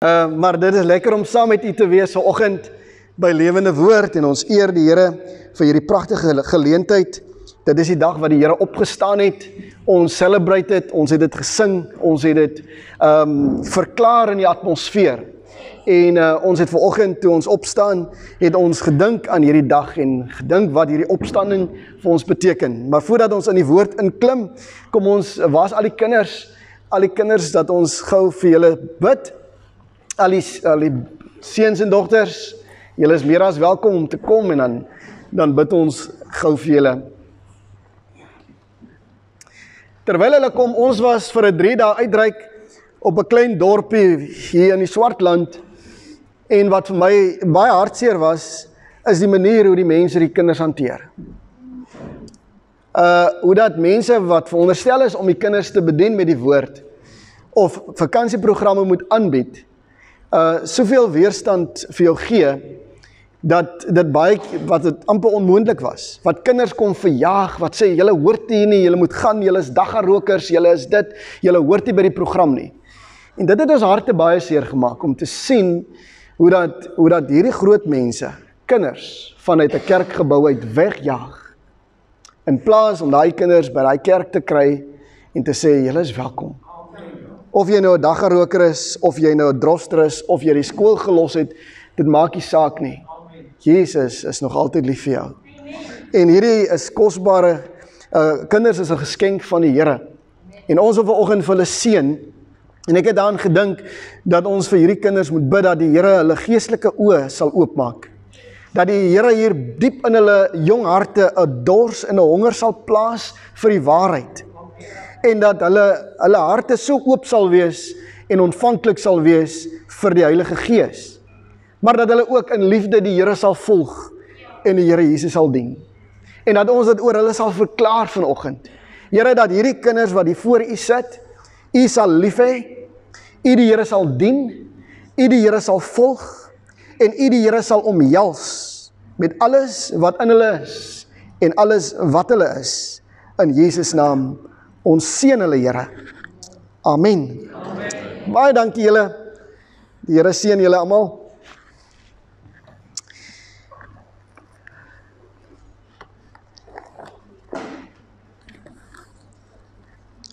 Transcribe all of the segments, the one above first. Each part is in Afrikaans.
Uh maar dit is lekker om saam met u te wees vanoggend by Lewende Woord en ons eer die Here vir hierdie pragtige geleentheid. Dit is die dag wat die Here opgestaan het. Ons celebrate dit, ons het dit gesing, ons het dit um verklaar in die atmosfeer. En uh ons het vanoggend toe ons opstaan, het ons gedink aan hierdie dag en gedink wat hierdie opstanding vir ons beteken. Maar voordat ons in die woord inklim, kom ons waar's al die kinders? Al die kinders dat ons gou vir julle bid al die al die seuns en dogters, julle is meer as welkom om te kom en dan dan bid ons gou vir julle. Terwyl hulle kom, ons was vir 'n 3 dae uitreik op 'n klein dorpie hier in die Swartland en wat vir my baie hartseer was, is die manier hoe die mense die kinders hanteer. Uh hoe dat mense wat veronderstel is om die kinders te bedien met die woord of vakansieprogramme moet aanbied, uh soveel weerstand vir jou gee dat dit baie wat dit amper onmoontlik was. Wat kinders kom verjaag, wat sê julle hoort hier nie, julle moet gaan, julle is daggarokers, julle is dit, julle hoort nie by die program nie. En dit het ons harte baie seer gemaak om te sien hoe dat hoe dat hierdie groot mense kinders vanuit 'n kerkgebou uit wegjaag in plaas om daai kinders by daai kerk te kry en te sê julle is welkom. Of jy nou 'n daggeroker is of jy nou 'n droster is of jy die skool gelos het, dit maak nie saak nie. Jesus is nog altyd lief vir jou. En hierdie is kosbare uh kinders is 'n geskenk van die Here. En ons wil vanoggend vir hulle seën. En ek het daaraan gedink dat ons vir hierdie kinders moet bid dat die Here hulle geestelike oë sal oopmaak. Dat die Here hier diep in hulle jong harte 'n dors en 'n honger sal plaas vir die waarheid en dat hulle hulle harte so oop sal wees en ontvanklik sal wees vir die Heilige Gees. Maar dat hulle ook in liefde die Here sal volg en die Here Jesus sal dien. En dat ons dit oor hulle sal verklaar vanoggend. Here dat hierdie kinders wat hier voor U sit, U sal lief hê, U die Here sal dien, U die Here sal volg en U die Here sal omhels met alles wat in hulle is en alles wat hulle is in Jesus naam. Ons seën hulle Here. Amen. Amen. Baie dankie julle. Die Here seën julle almal.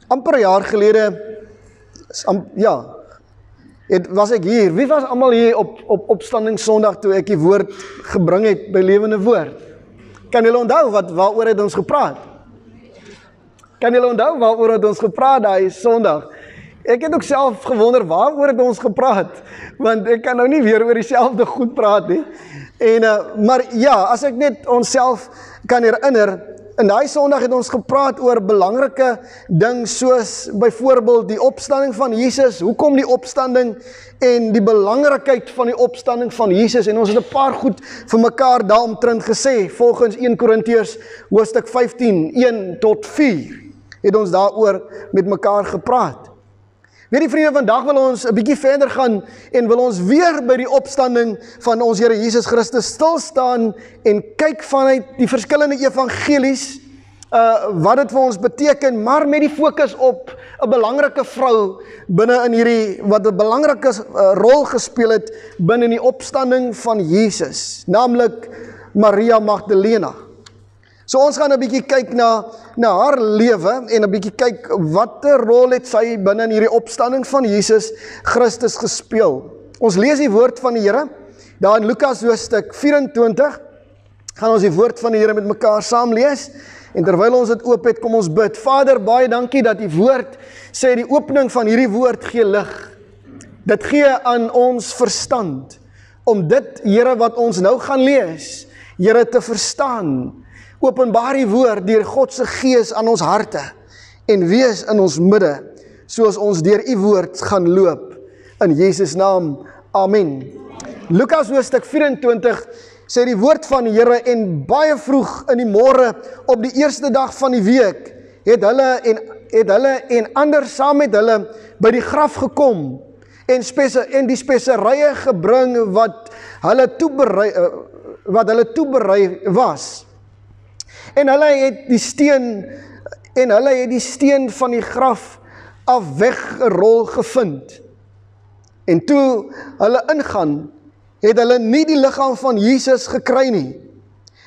amper 'n jaar gelede am, ja het was ek hier wie was almal hier op op opstanding Sondag toe ek die woord gebring het by lewende woord kan julle onthou wat waaroor het ons gepraat Kan julle onthou waaroor het ons gepraat daai Sondag? Ek het ook self gewonder waaroor het ons gepraat want ek kan nou nie weer oor dieselfde goed praat nie. En uh, maar ja, as ek net onsself kan herinner, in daai Sondag het ons gepraat oor belangrike ding soos byvoorbeeld die opstanding van Jesus. Hoekom die opstanding en die belangrikheid van die opstanding van Jesus en ons het 'n paar goed vir mekaar daaromtrent gesê volgens 1 Korintiërs hoofstuk 15 1 tot 4 het ons daaroor met mekaar gepraat. Weet die vriende, vandag wil ons 'n bietjie verder gaan en wil ons weer by die opstanding van ons Here Jesus Christus stil staan en kyk vanuit die verskillende evangelies uh wat dit vir ons beteken, maar met die fokus op 'n belangrike vrou binne in hierdie wat 'n belangrike uh, rol gespeel het binne in die opstanding van Jesus, naamlik Maria Magdalena. So ons gaan 'n bietjie kyk na na haar lewe en 'n bietjie kyk watter rol het sy binne in hierdie opstanding van Jesus Christus gespeel. Ons lees die woord van die Here daar in Lukas hoofstuk 24. Gaan ons die woord van die Here met mekaar saam lees. En terwyl ons dit oop het, kom ons bid. Vader, baie dankie dat u woord sê die opening van hierdie woord gee lig. Dit gee aan ons verstand om dit Here wat ons nou gaan lees, Here te verstaan Openbaar die woord deur God se gees aan ons harte en wees in ons midde soos ons deur u woord gaan loop in Jesus naam. Amen. Lukas hoofstuk 24 sê die woord van die Here en baie vroeg in die môre op die eerste dag van die week het hulle en het hulle en ander saam met hulle by die graf gekom en spese en die speserye gebring wat hulle toeberei eh, wat hulle toeberei was En hulle het die steen en hulle het die steen van die graf af weggerol gevind. En toe hulle ingaan, het hulle nie die liggaam van Jesus gekry nie.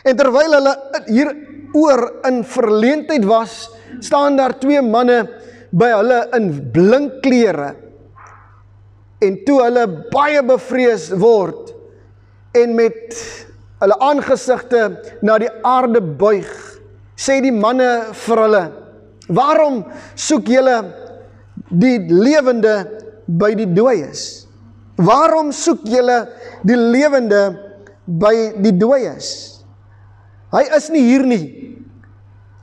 En terwyl hulle hier oor in verleentheid was, staan daar twee manne by hulle in blink klere. En toe hulle baie bevrees word en met hulle aangesigte na die aarde buig, sê die manne vir hulle: "Waarom soek julle die lewende by die dooies? Waarom soek julle die lewende by die dooies? Hy is nie hier nie.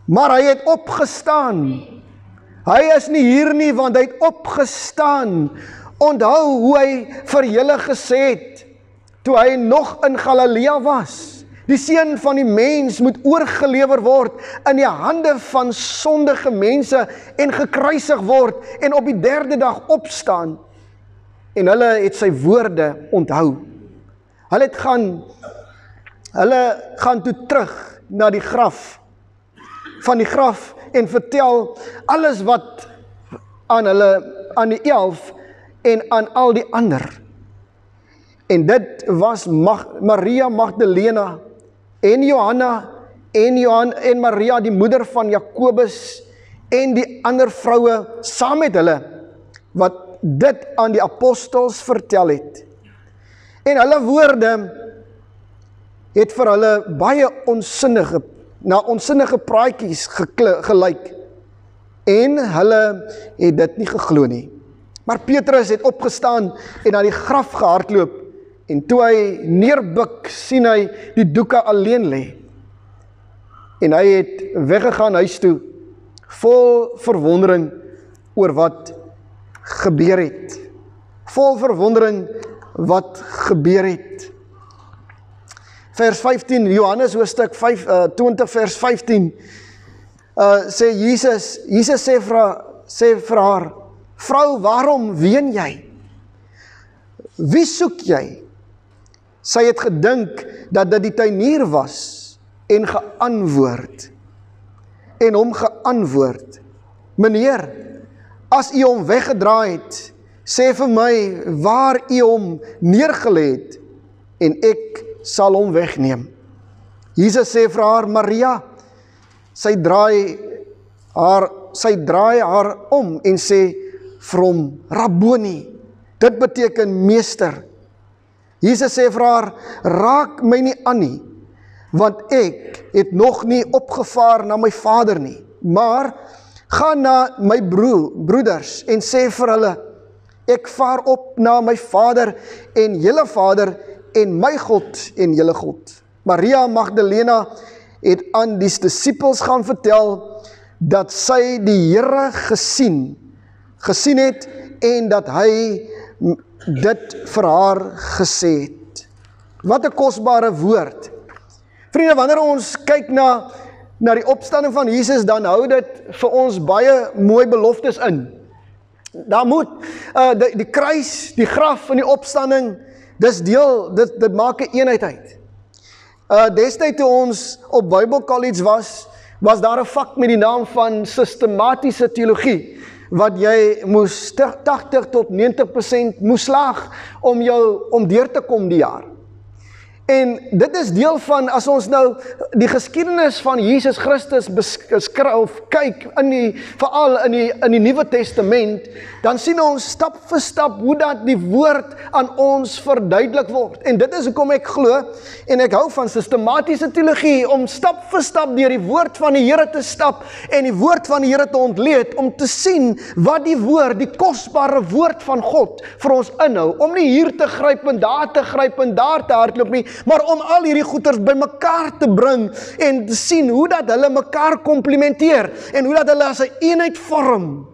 Maar hy het opgestaan. Hy is nie hier nie want hy het opgestaan. Onthou hoe hy vir julle gesê het toe hy nog in Galilea was. Die seun van die mens moet oorgelewer word in die hande van sondige mense en gekruisig word en op die derde dag opstaan. En hulle het sy woorde onthou. Hulle het gaan hulle gaan toe terug na die graf van die graf en vertel alles wat aan hulle aan die 11 en aan al die ander. En dit was Mag, Maria Magdalena en Johanna en Johan en Maria die moeder van Jakobus en die ander vroue saam met hulle wat dit aan die apostels vertel het. En hulle woorde het vir hulle baie onsinnige na onsinnige praatjies gelyk en hulle het dit nie geglo nie. Maar Petrus het opgestaan en na die graf gehardloop en toe hy neerbuk sien hy die doeke alleen lê. En hy het weggegaan huis toe vol verwondering oor wat gebeur het. Vol verwondering wat gebeur het vers 15 Johannes hoofstuk 5 uh, 20 vers 15 uh sê Jesus Jesus sê vir sê vir haar vrou waarom ween jy wie soek jy sy het gedink dat dit die tuinier was en geantwoord en hom geantwoord meneer as u hom weggedraai het sê vir my waar u hom neergelê het en ek sal hom wegneem. Jesus sê vir haar Maria. Sy draai haar sy draai haar om en sê vir hom Rabboni. Dit beteken meester. Jesus sê vir haar raak my nie aan nie want ek het nog nie opgevaar na my Vader nie. Maar gaan na my broer, broeders en sê vir hulle ek vaar op na my Vader en julle Vader en my God en julle God. Maria Magdalena het aan die disippels gaan vertel dat sy die Here gesien gesien het en dat hy dit vir haar gesê het. Wat 'n kosbare woord. Vriende, wanneer ons kyk na na die opstanding van Jesus, dan hou dit vir ons baie mooi beloftes in. Daar moet uh die, die kruis, die graf en die opstanding Dis deel dit dit maak 'n eenheid uit. Uh destyds toe ons op Bible College was, was daar 'n vak met die naam van sistematiese teologie wat jy moes 80 tot 90% moes slaag om jou om deur te kom die jaar. En dit is deel van as ons nou die geskiedenis van Jesus Christus beskryf kyk in die veral in die in die Nuwe Testament, dan sien ons stap vir stap hoe dat die woord aan ons verduidelik word. En dit is hoekom ek glo en ek hou van sistematiese teologie om stap vir stap deur die woord van die Here te stap en die woord van die Here te ontleed om te sien wat die woord, die kosbare woord van God vir ons inhou, om nie hier te gryp en daar te gryp en daar te hardloop nie, maar om al hierdie goeters bymekaar te bring en te sien hoe dat hulle mekaar komplementeer en hoe dat hulle as 'n een eenheid vorm.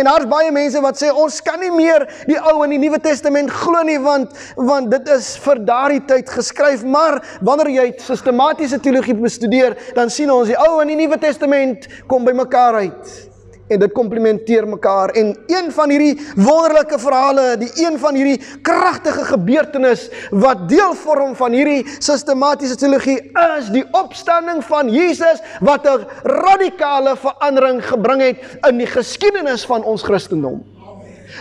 En daar's baie mense wat sê ons kan nie meer die Ou en die Nuwe Testament glo nie want want dit is vir daardie tyd geskryf, maar wanneer jy sistematiese teologie bestudeer, dan sien ons die Ou en die Nuwe Testament kom bymekaar uit en dit komplementeer mekaar en een van hierdie wonderlike verhale, die een van hierdie kragtige gebeurtenis wat deel vorm van hierdie sistematiese teologie is die opstanding van Jesus wat 'n radikale verandering gebring het in die geskiedenis van ons Christendom.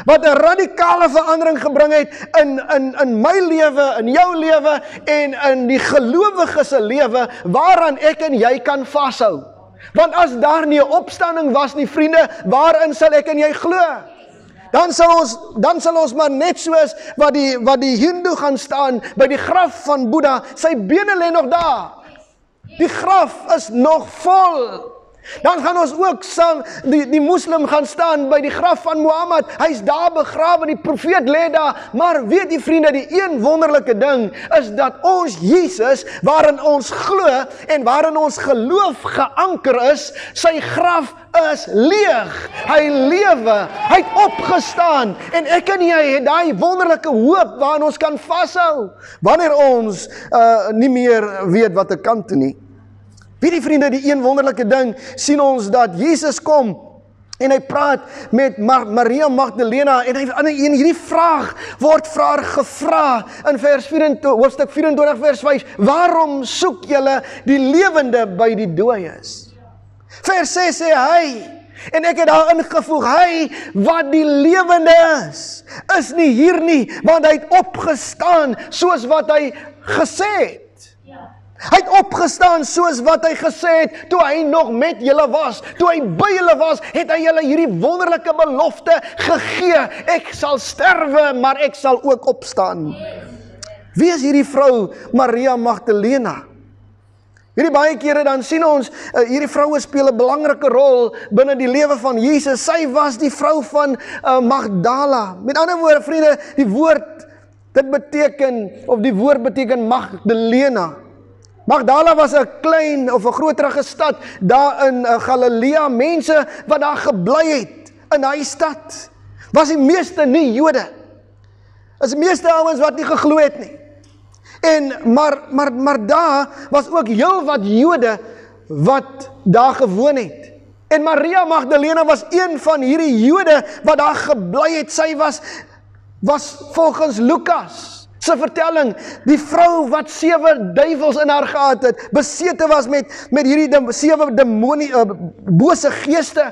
wat 'n radikale verandering gebring het in in in my lewe, in jou lewe en in die gelowiges se lewe waaraan ek en jy kan vashou. Want as daar nie 'n opstanding was nie, vriende, waarin sal ek en jy glo? Dan sal ons dan sal ons maar net soos wat die wat die Hindu gaan staan by die graf van Boeddha, sy bene lê nog daar. Die graf is nog vol. Dan gaan ons ook saam die die moslim gaan staan by die graf van Mohammed. Hy's daar begrawe, die profeet lê daar. Maar weet die vriende, die een wonderlike ding is dat ons Jesus waarin ons glo en waarin ons geloof geanker is, sy graf is leeg. Hy lewe. Hy't opgestaan en ek en jy het daai wonderlike hoop waaraan ons kan vashou wanneer ons uh nie meer weet wat te kant toe nie. Wie die vriende, die een wonderlike ding sien ons dat Jesus kom en hy praat met Mar Maria Magdalena en hy in een hierdie vraag word haar gevra in vers 24 hoofstuk 24 vers 5 waarom soek julle die lewende by die dooies? Vers 6 sê hy en ek het daar ingevoeg hy wat die lewende is is nie hier nie want hy het opgestaan soos wat hy gesê het Hy het opgestaan soos wat hy gesê het toe hy nog met julle was. Toe hy by julle was, het hy julle hierdie wonderlike belofte gegee. Ek sal sterwe, maar ek sal ook opstaan. Wie is hierdie vrou Maria Magdalena? Hierdie baie kere dan sien ons uh, hierdie vroue speel 'n belangrike rol binne die lewe van Jesus. Sy was die vrou van uh, Magdala. Met ander woorde, vriende, die woord dit beteken of die woord beteken Magdalena. Magdala was 'n klein of 'n groterige stad daar in eh, Galilea. Mense wat daar gebly het in daai stad was die meeste nie Jode. Is die meeste ouens wat nie geglo het nie. En maar maar maar daar was ook heelwat Jode wat daar gewoon het. En Maria Magdalena was een van hierdie Jode wat daar gebly het. Sy was was volgens Lukas se vertelling. Die vrou wat sewe duiwels in haar gehad het besete was met met hierdie sewe demonie uh, bose geeste.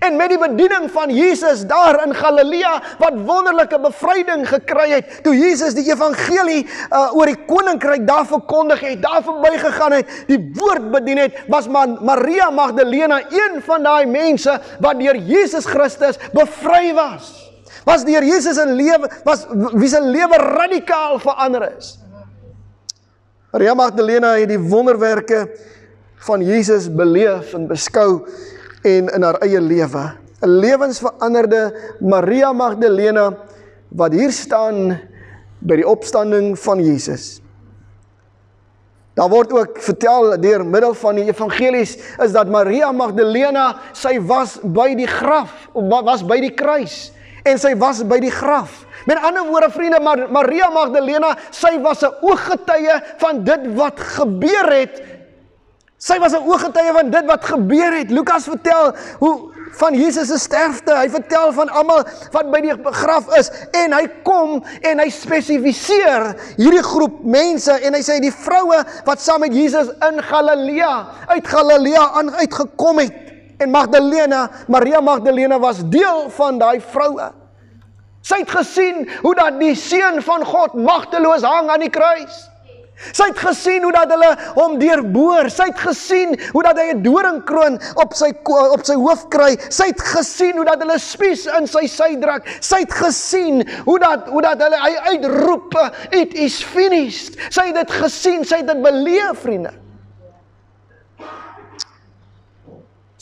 En met die bediening van Jesus daar in Galilea wat wonderlike bevryding gekry het toe Jesus die evangelie uh, oor die koninkryk daar verkondig het daar verbygegaan het die woord bedien het was man Maria Magdalena een van daai mense wat deur Jesus Christus bevry was Was deur Jesus se lewe was wie se lewe radikaal verander is. Maria Magdalena het die wonderwerke van Jesus beleef en beskou en in haar eie lewe 'n lewensveranderde Maria Magdalena wat hier staan by die opstanding van Jesus. Daar word ook vertel deur middel van die evangelies is dat Maria Magdalena sy was by die graf was by die kruis en sy was by die graf. Met ander woorde vriende, Mar Maria Magdalena, sy was 'n ooggetuie van dit wat gebeur het. Sy was 'n ooggetuie van dit wat gebeur het. Lukas vertel hoe van Jesus se sterfte. Hy vertel van almal wat by die graf is en hy kom en hy spesifiseer hierdie groep mense en hy sê die vroue wat saam met Jesus in Galilea uit Galilea aan uitgekom het. En Magdalena, Maria Magdalena was deel van daai vroue. Sy het gesien hoe dat die seun van God magteloos hang aan die kruis. Sy het gesien hoe dat hulle hom deurboor. Sy het gesien hoe dat hy 'n doringkroon op sy op sy hoof kry. Sy het gesien hoe dat hulle spies in sy sy druk. Sy het gesien hoe dat hoe dat hulle hy uitroep, "It is finished." Sy het dit gesien, sy het dit beleef, vriende.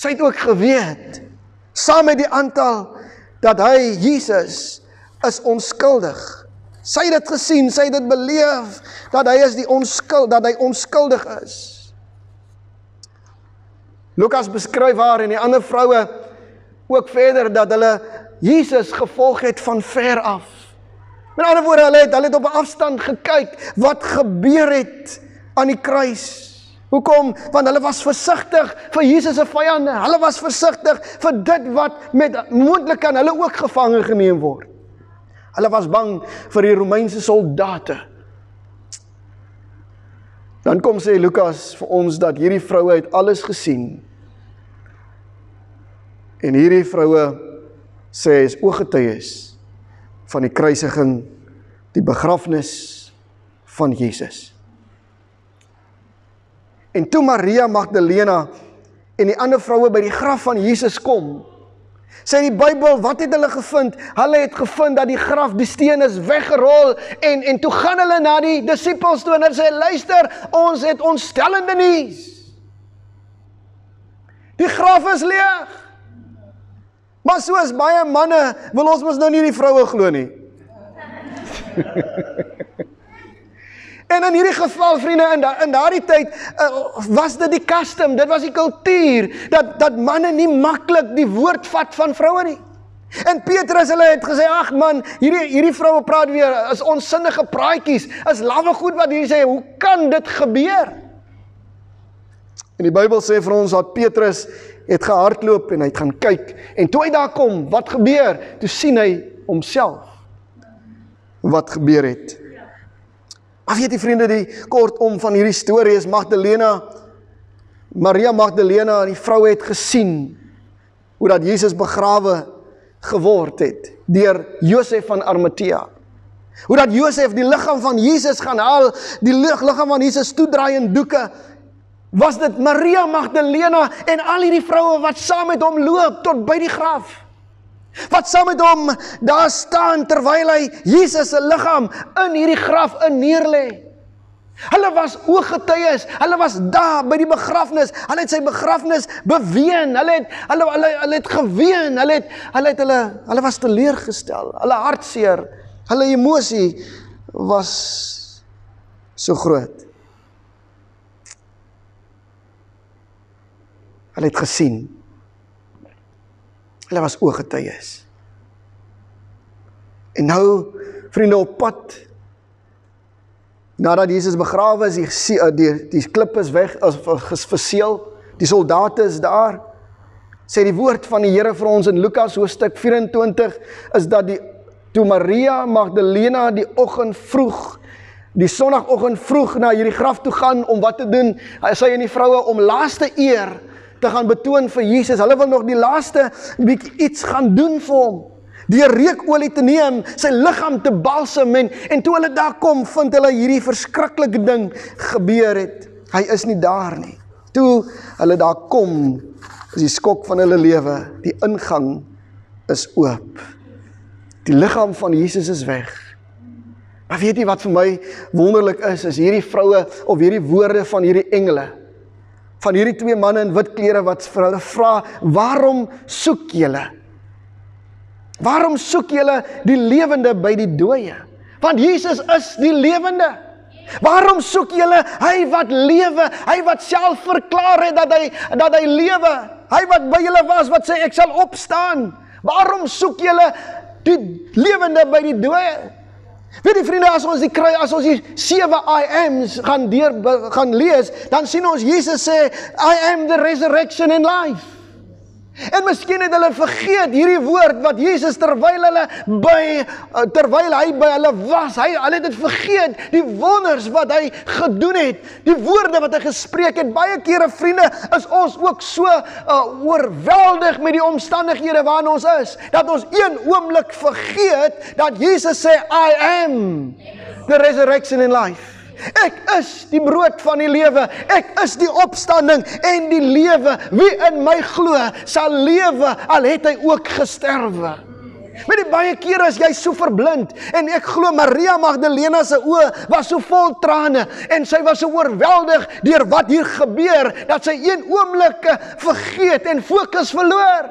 Sy het ook geweet saam met die aantal dat hy Jesus is onskuldig. Sy het dit gesien, sy het dit beleef dat hy is die onskuld dat hy onskuldig is. Lukas beskryf haar en die ander vroue ook verder dat hulle Jesus gevolg het van ver af. Met ander woorde, hulle het hulle het op 'n afstand gekyk wat gebeur het aan die kruis. Hoekom? Want hulle was versigtig vir Jesus se vyande. Hulle was versigtig vir dit wat met moontlik kan hulle ook gevange geneem word. Hulle was bang vir die Romeinse soldate. Dan kom sê Lukas vir ons dat hierdie vroue het alles gesien. En hierdie vroue sê is ooggetuies van die kruisiging, die begrafnis van Jesus. En toe Maria Magdalena en die ander vroue by die graf van Jesus kom, sê die Bybel, wat het hulle gevind? Hulle het gevind dat die graf, die steen is weggerol en en toe gaan hulle na die disippels toe en hulle sê luister, ons het ontstellende nuus. Die graf is leeg. Maar soos baie manne wil ons mos nou nie die vroue glo nie. en in hierdie geval vriende in da, in daardie tyd uh, was dit die custom, dit was die kultuur dat dat manne nie maklik die woord vat van vroue nie. En Petrus hulle het gesê ag man, hierdie hierdie vroue praat weer is onsinnige praatjies, is lawwe goed wat hier sê, hoe kan dit gebeur? En die Bybel sê vir ons dat Petrus het gehardloop en hy het gaan kyk en toe hy daar kom, wat gebeur? Toe sien hy homself wat gebeur het. Maar weet jy vriende, die kortom van hierdie storie is Magdalena Maria Magdalena en die vrou het gesien hoe dat Jesus begrawe geword het deur Josef van Arimatea. Hoe dat Josef die liggaam van Jesus gaan haal, die liggaam van Jesus toedraai in doeke was dit Maria Magdalena en al hierdie vroue wat saam met hom loop tot by die graf. Wat saam met hom daar staan terwyl hy Jesus se liggaam in hierdie graf in neerlê. Hulle was ooggetuies. Hulle was daar by die begrafnis. Hulle het sy begrafnis beween. Hulle het hulle hulle hulle het geween. Hulle het hulle het hulle hulle was teleurgestel. Hulle hartseer. Hulle emosie was so groot. Hulle het gesien. Hulle was ooggetuies. En nou vriende op pad nadat Jesus begrawe is, die eh, die die klip is weg as verseël, die soldate is daar. Sê die woord van die Here vir ons in Lukas hoofstuk 24 is dat die toe Maria Magdalena die oggend vroeg die sonoggend vroeg na hierdie graf toe gaan om wat te doen? Sy en die vroue om laaste eer te gaan betoon vir Jesus. Hulle wil nog die laaste bietjie iets gaan doen vir hom. Die reukolie te neem, sy liggaam te balsem en en toe hulle daar kom, vind hulle hierdie verskriklike ding gebeur het. Hy is nie daar nie. Toe hulle daar kom, is die skok van hulle lewe. Die ingang is oop. Die liggaam van Jesus is weg. Maar weet jy wat vir my wonderlik is, is hierdie vroue of hierdie woorde van hierdie engele van hierdie twee manne in wit klere wat vir hulle vra, "Waarom soek julle? Waarom soek julle die lewende by die dooie? Want Jesus is die lewende. Waarom soek julle hy wat lewe, hy wat self verklaar het dat hy dat hy lewe, hy wat by julle was wat sê ek sal opstaan? Waarom soek julle die lewende by die dooie?" Weet jy vriende, as ons die kry, as ons die sewe I ams gaan deur gaan lees, dan sien ons Jesus sê I am the resurrection and life. En miskien het hulle vergeet hierdie woord wat Jesus terwyl hulle by eh, terwyl hy by hulle was, hy hulle het dit vergeet, die wonders wat hy gedoen het, die woorde wat hy gespreek het. Baie kere vriende, is ons ook so uh, oorweldig met die omstandighede waarin ons is, dat ons een oomblik vergeet dat Jesus sê I am the resurrection and life. Ek is die brood van die lewe. Ek is die opstanding en die lewe. Wie in my glo, sal lewe al het hy ook gesterwe. Met die baie kere as jy so verblind en ek glo Maria Magdalena se oë was so vol trane en sy was so oorweldig deur wat hier gebeur dat sy een oomblik vergeet en fokus verloor.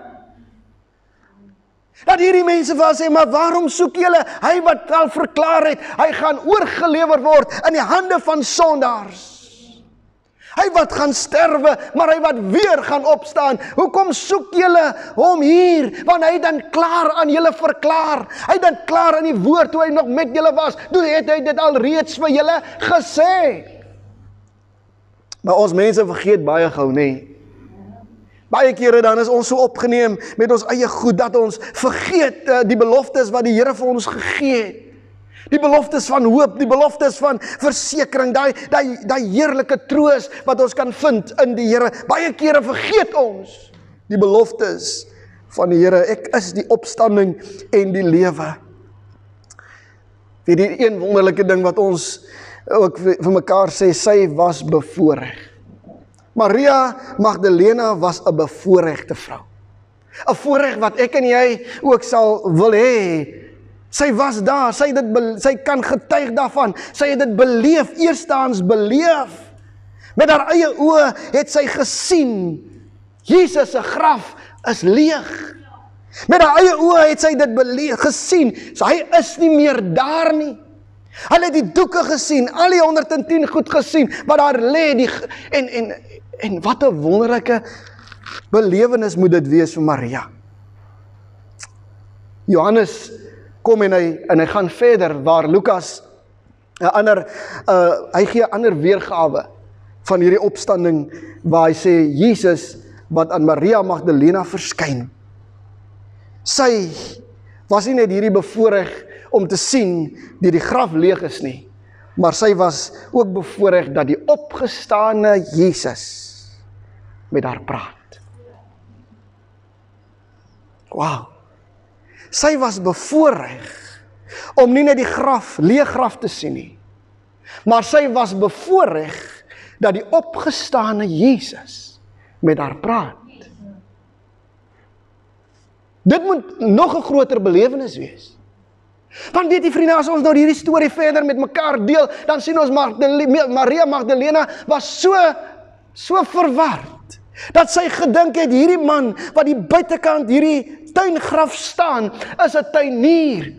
Dat hierdie mense vir sê, "Maar waarom soek julle hy wat al verklaar het hy gaan oorgelewer word in die hande van sondaars?" Hy wat gaan sterwe, maar hy wat weer gaan opstaan. Hoekom soek julle hom hier? Want hy dan klaar aan julle verklaar. Hy dan klaar in die woord toe hy nog met julle was. Toe het hy dit al reeds vir julle gesê. Maar ons mense vergeet baie gou, nê? Nee. Baie kere dan is ons so opgeneem met ons eie goed dat ons vergeet uh, die beloftes wat die Here vir ons gegee het. Die beloftes van hoop, die beloftes van versekering, daai daai daai heerlike troos wat ons kan vind in die Here. Baie kere vergeet ons die beloftes van die Here. Ek is die opstanding en die lewe. Wie die een wonderlike ding wat ons ook vir mekaar sê, sy was bevoorreg. Maria Magdalena was 'n bevoorregte vrou. 'n Voorreg wat ek en jy ook sal wil hê. Sy was daar, sy het dit sy kan getuig daarvan. Sy het dit beleef, eerstens beleef. Met haar eie oë het sy gesien Jesus se graf is leeg. Met haar eie oë het sy dit beleef, gesien. So hy is nie meer daar nie. Hulle het die doeke gesien, al die 110 goed gesien wat daar lê die en en en wat 'n wonderlike belewenis moet dit wees vir Maria. Johannes kom en hy en hy gaan verder waar Lukas 'n ander uh hy gee 'n ander weergawe van hierdie opstanding waar hy sê Jesus wat aan Maria Magdalena verskyn Sy was nie net hierdie bevoorreg om te sien dat die graf leeg is nie, maar sy was ook bevoorreg dat die opgestane Jesus met haar praat. Wow. Sy was bevoorreg om nie net die graf, leeg graf te sien nie, maar sy was bevoorreg dat die opgestane Jesus met haar praat. Dit moet nog 'n groter belewenis wees. Want weet jy vriende, as ons nou hierdie storie verder met mekaar deel, dan sien ons Magdalena, Maria Magdalena was so so verward dat sy gedink het hierdie man wat die buitekant hierdie tuingraf staan, is 'n tuinier.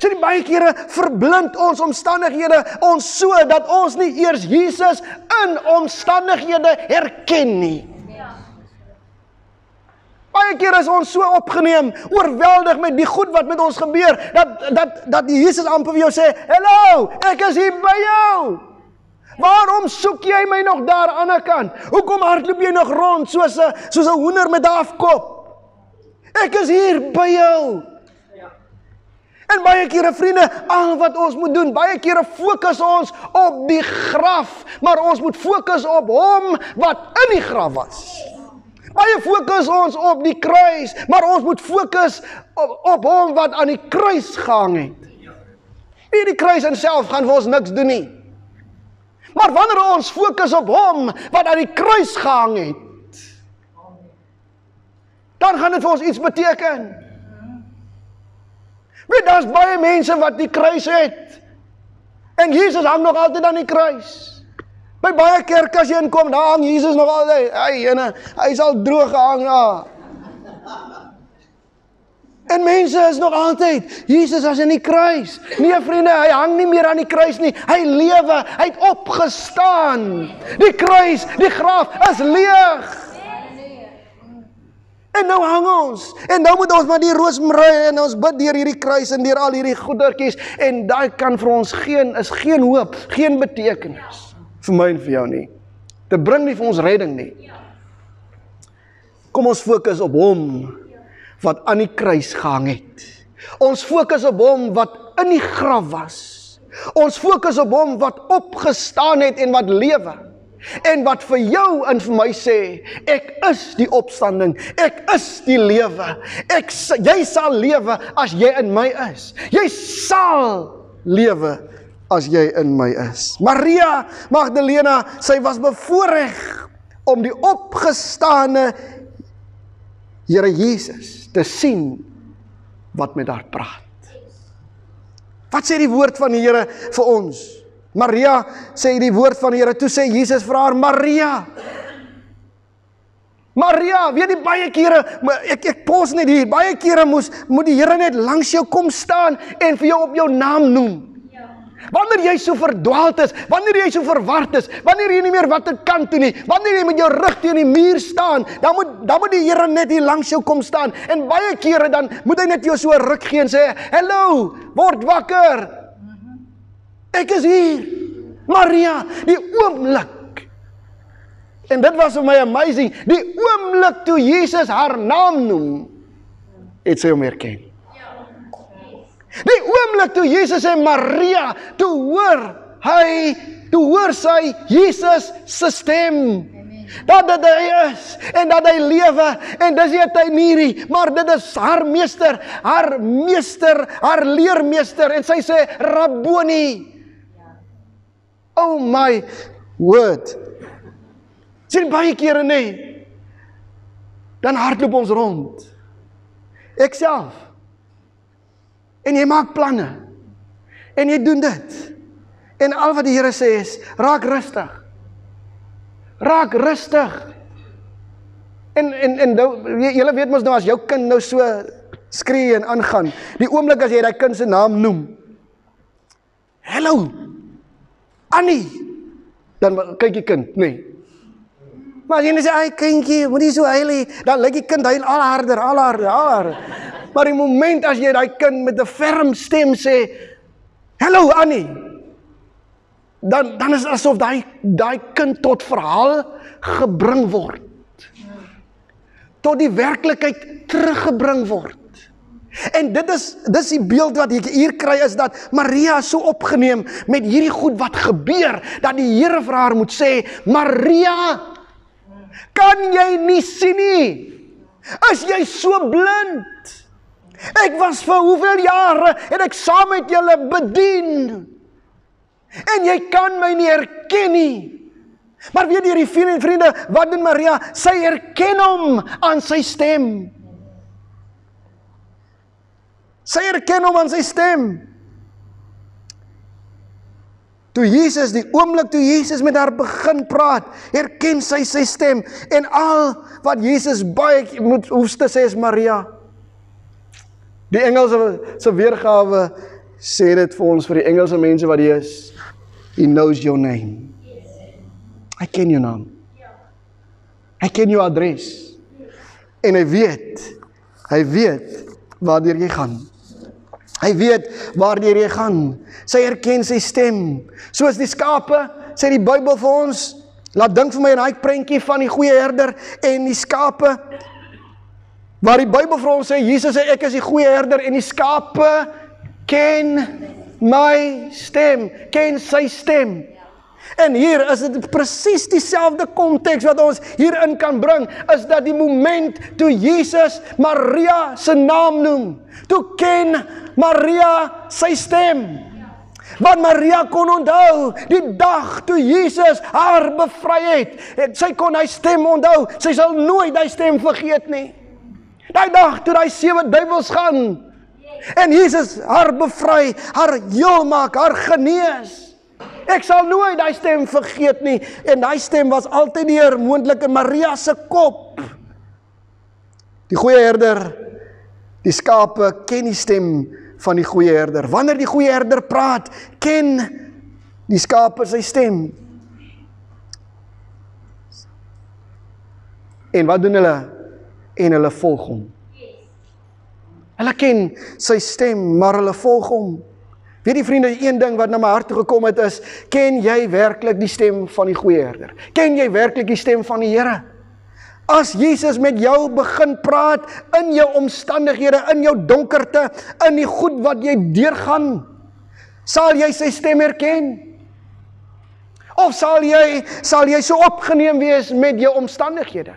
Sy so baie kere verblind ons omstandighede ons so dat ons nie eers Jesus in omstandighede herken nie. Baie keer is ons so opgeneem, oorweldig met die goed wat met ons gebeur, dat dat dat Jesus amper vir jou sê, "Hallo, ek is hier by jou." Waarom soek jy my nog daar aan die ander kant? Hoekom hardloop jy nog rond soos 'n soos 'n hoender met 'n afkop? Ek is hier by jou. En baie kere vriende, al wat ons moet doen, baie kere fokus ons op die graf, maar ons moet fokus op hom wat in die graf was. Baie fokus ons op die kruis, maar ons moet fokus op, op hom wat aan die kruis gehang het. Nie die kruis in self gaan vir ons niks doen nie. Maar wanneer ons fokus op hom wat aan die kruis gehang het, dan gaan dit vir ons iets beteken. Weet daar's baie mense wat die kruis het. En Jesus hang nog altyd aan die kruis. By baie kerke as jy inkom, daar hang Jesus nog altyd. Hy ene, hy's al droog gehang daar. En mense is nog altyd Jesus as in die kruis. Nee vriende, hy hang nie meer aan die kruis nie. Hy lewe, hy het opgestaan. Die kruis, die graf is leeg. En nou hang ons. En nou moet ons maar die roosmaryn en ons bid deur hierdie kruis en deur al hierdie goedertjies en daai kan vir ons geen is geen hoop, geen betekenis vir my en vir jou nie. Dit bring nie vir ons redding nie. Kom ons fokus op hom wat aan die kruis gehang het. Ons fokus op hom wat in die graf was. Ons fokus op hom wat opgestaan het en wat lewe. En wat vir jou en vir my sê, ek is die opstanding, ek is die lewe. Ek jy sal lewe as jy in my is. Jy sal lewe as jy in my is. Maria Magdalena, sy was bevoorreg om die opgestane Here Jesus te sien wat met haar praat. Wat sê die woord van die Here vir ons? Maria sê die woord van die Here, toe sê Jesus vir haar Maria. Maria, weet jy baie kere ek ek pos net hier, baie kere moes moet die Here net langs jou kom staan en vir jou op jou naam noem. Wanneer jy so verdwaald is, wanneer jy so verward is, wanneer jy nie meer watter kant toe nie, wanneer jy met jou rug teen die muur staan, dan moet dan moet die Here net hier langs jou kom staan en baie kere dan moet hy net jou so ruk gee en sê, "Hallo, word wakker." Ek is hier. Maria, die oomblik. En dit was vir my amazing, die oomblik toe Jesus haar naam noem, het sy hom herken. Die oomblik toe Jesus en Maria toe hoor hy toe hoor sy Jesus se stem. Dat dit hy is en dat hy lewe en dis nie 'n tuinierie, maar dit is haar meester, haar meester, haar leermeester en sy sê Rabboni. Oh my word. Sien baie kere nê. Dan hardloop ons rond. Ek self. En jy maak planne. En jy doen dit. En al wat die Here sê is raak rustig. Raak rustig. En en en nou julle weet mos nou as jou kind nou so skree en aangaan, die oomblik as jy daai kind se naam noem. Hallo. Annie. Dan kyk die kind. Nee. Maar as jy net sê ai kindjie, moenie so huil nie, dan lyk die kind huil al harder, al harder, al harder. Maar die oomblik as jy daai kind met 'n ferm stem sê, "Hallo Annie." Dan dan is asof daai daai kind tot verhaal gebring word. Tot die werklikheid teruggebring word. En dit is dis die beeld wat ek hier kry is dat Maria so opgeneem met hierdie goed wat gebeur dat die Here vir haar moet sê Maria kan jy nie sien nie is jy so blind ek was vir hoeveel jare en ek saam met julle bedien en jy kan my nie herken nie maar weet jy die vriende wat doen Maria sy herken hom aan sy stem Sy erken hom aan sy stem. Toe Jesus die oomblik toe Jesus met haar begin praat, erken sy sy stem en al wat Jesus baie moet hoefste sê is Maria. Die Engelse se weergawe sê dit vir ons vir die Engelse mense wat hier is. He knows your name. Hy ken jou naam. Hy ken jou adres. En hy weet. Hy weet waar jy gaan. Hy weet waardeur jy gaan. Sy erken sy stem. Soos die skape, sê die Bybel vir ons, laat dink vir my 'n daai prentjie van die goeie herder en die skape. Waar die Bybel vir ons sê Jesus sê ek is die goeie herder en die skape ken my stem, ken sy stem. En hier is dit presies dieselfde konteks wat ons hierin kan bring, is dat die moment toe Jesus Maria se naam noem, toe ken Maria sy stem. Want Maria kon onthou die dag toe Jesus haar bevry het sy kon hy stem onthou. Sy sal nooit hy stem vergeet nie. Daai dag toe daai sewe duiwels gaan en Jesus haar bevry, haar heel maak, haar genees. Ek sal nooit daai stem vergeet nie en daai stem was altyd deur moontlik in Maria se kop. Die goeie herder, die skape ken die stem van die goeie herder. Wanneer die goeie herder praat, ken die skape sy stem. En wat doen hulle? En hulle volg hom. Hulle ken sy stem, maar hulle volg hom. Weet die vriende, een ding wat na my hart toe gekom het is, ken jy werklik die stem van die goeie herder? Ken jy werklik die stem van die Here? As Jesus met jou begin praat in jou omstandighede, in jou donkerte, in die goed wat jy deurgaan, sal jy sy stem herken? Of sal jy sal jy so opgeneem wees met jou omstandighede?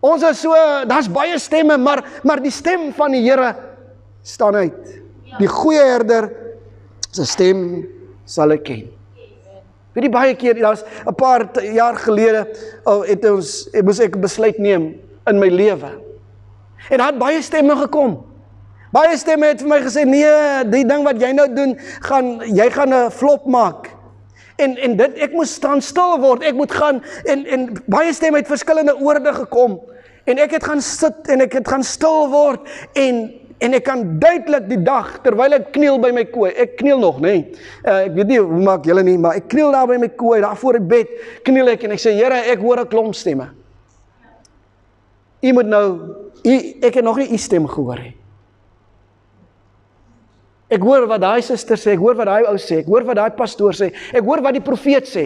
Ons is so, daar's baie stemme, maar maar die stem van die Here staan uit. Die goeie herder se stem sal ek ken. Weet jy baie keer, daar's 'n paar jaar gelede oh, het ons het moes ek besluit neem in my lewe. En daar het baie stemme gekom. Baie stemme het vir my gesê nee, die ding wat jy nou doen, gaan jy gaan 'n flop maak. En en dit ek moes staan stil word. Ek moet gaan en en baie stemme het verskillende oorde gekom. En ek het gaan sit en ek het gaan stil word en en ek kan duidelik die dag terwyl ek kniel by my kooi, ek kniel nog, nê. Nee. Uh, ek weet nie hoe maak julle nie, maar ek kniel daar by my kooi, daar voor die bed, kniel ek en ek sê Here, ek hoor 'n klomp stemme. U moet nou, u ek het nog nie u stem gehoor nie. Ek hoor wat daai suster sê, ek hoor wat daai ou sê, ek hoor wat daai pastoor sê, ek hoor wat die profeet sê.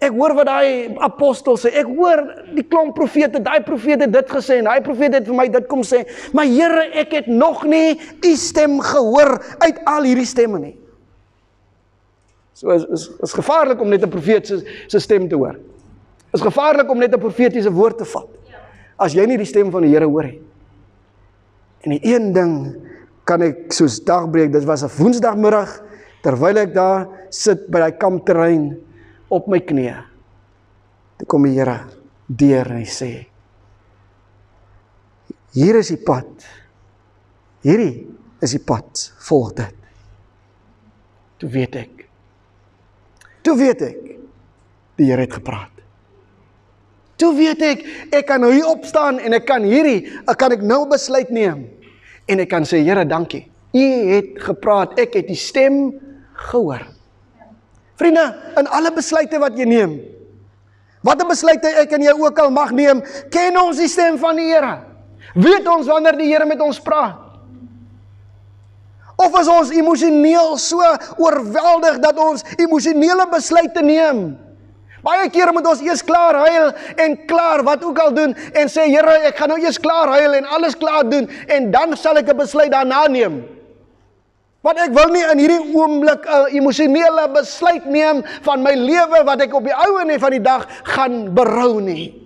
Ek hoor wat daai apostel sê. Ek hoor die klomp profete, daai profete dit gesê en daai profete het vir my dit kom sê. Maar Here, ek het nog nie u stem gehoor uit al hierdie stemme nie. So is is is gevaarlik om net 'n profeet se se stem te hoor. Is gevaarlik om net 'n profetiese woord te vat. As jy nie die stem van die Here hoor nie. En die een ding kan ek soos dagbreek, dit was 'n woensdagmiddag terwyl ek daar sit by daai kampterrein op my knieë. Toe kom die Here deur en hy sê: Hier is die pad. Hierdie is die pad. Volg dit. Toe weet ek. Toe weet ek die Here het gepraat. Toe weet ek ek kan nou hier opstaan en ek kan hierdie ek kan ek nou besluit neem en ek kan sê Here dankie. U het gepraat. Ek het die stem gehoor. Vriende, in alle besluite wat jy neem, watter besluite ek en jy ook al mag neem, ken ons die stem van die Here. Weet ons wanneer die Here met ons praat? Of is ons emosioneel so oorweldig dat ons emosionele besluite neem? Baie kere moet ons eers klaar huil en klaar wat ook al doen en sê Here, ek gaan nou eers klaar huil en alles klaar doen en dan sal ek 'n besluit daarna neem. Want ek wil nie in hierdie oomblik 'n emosionele besluit neem van my lewe wat ek op die ou en van die dag gaan berou nie.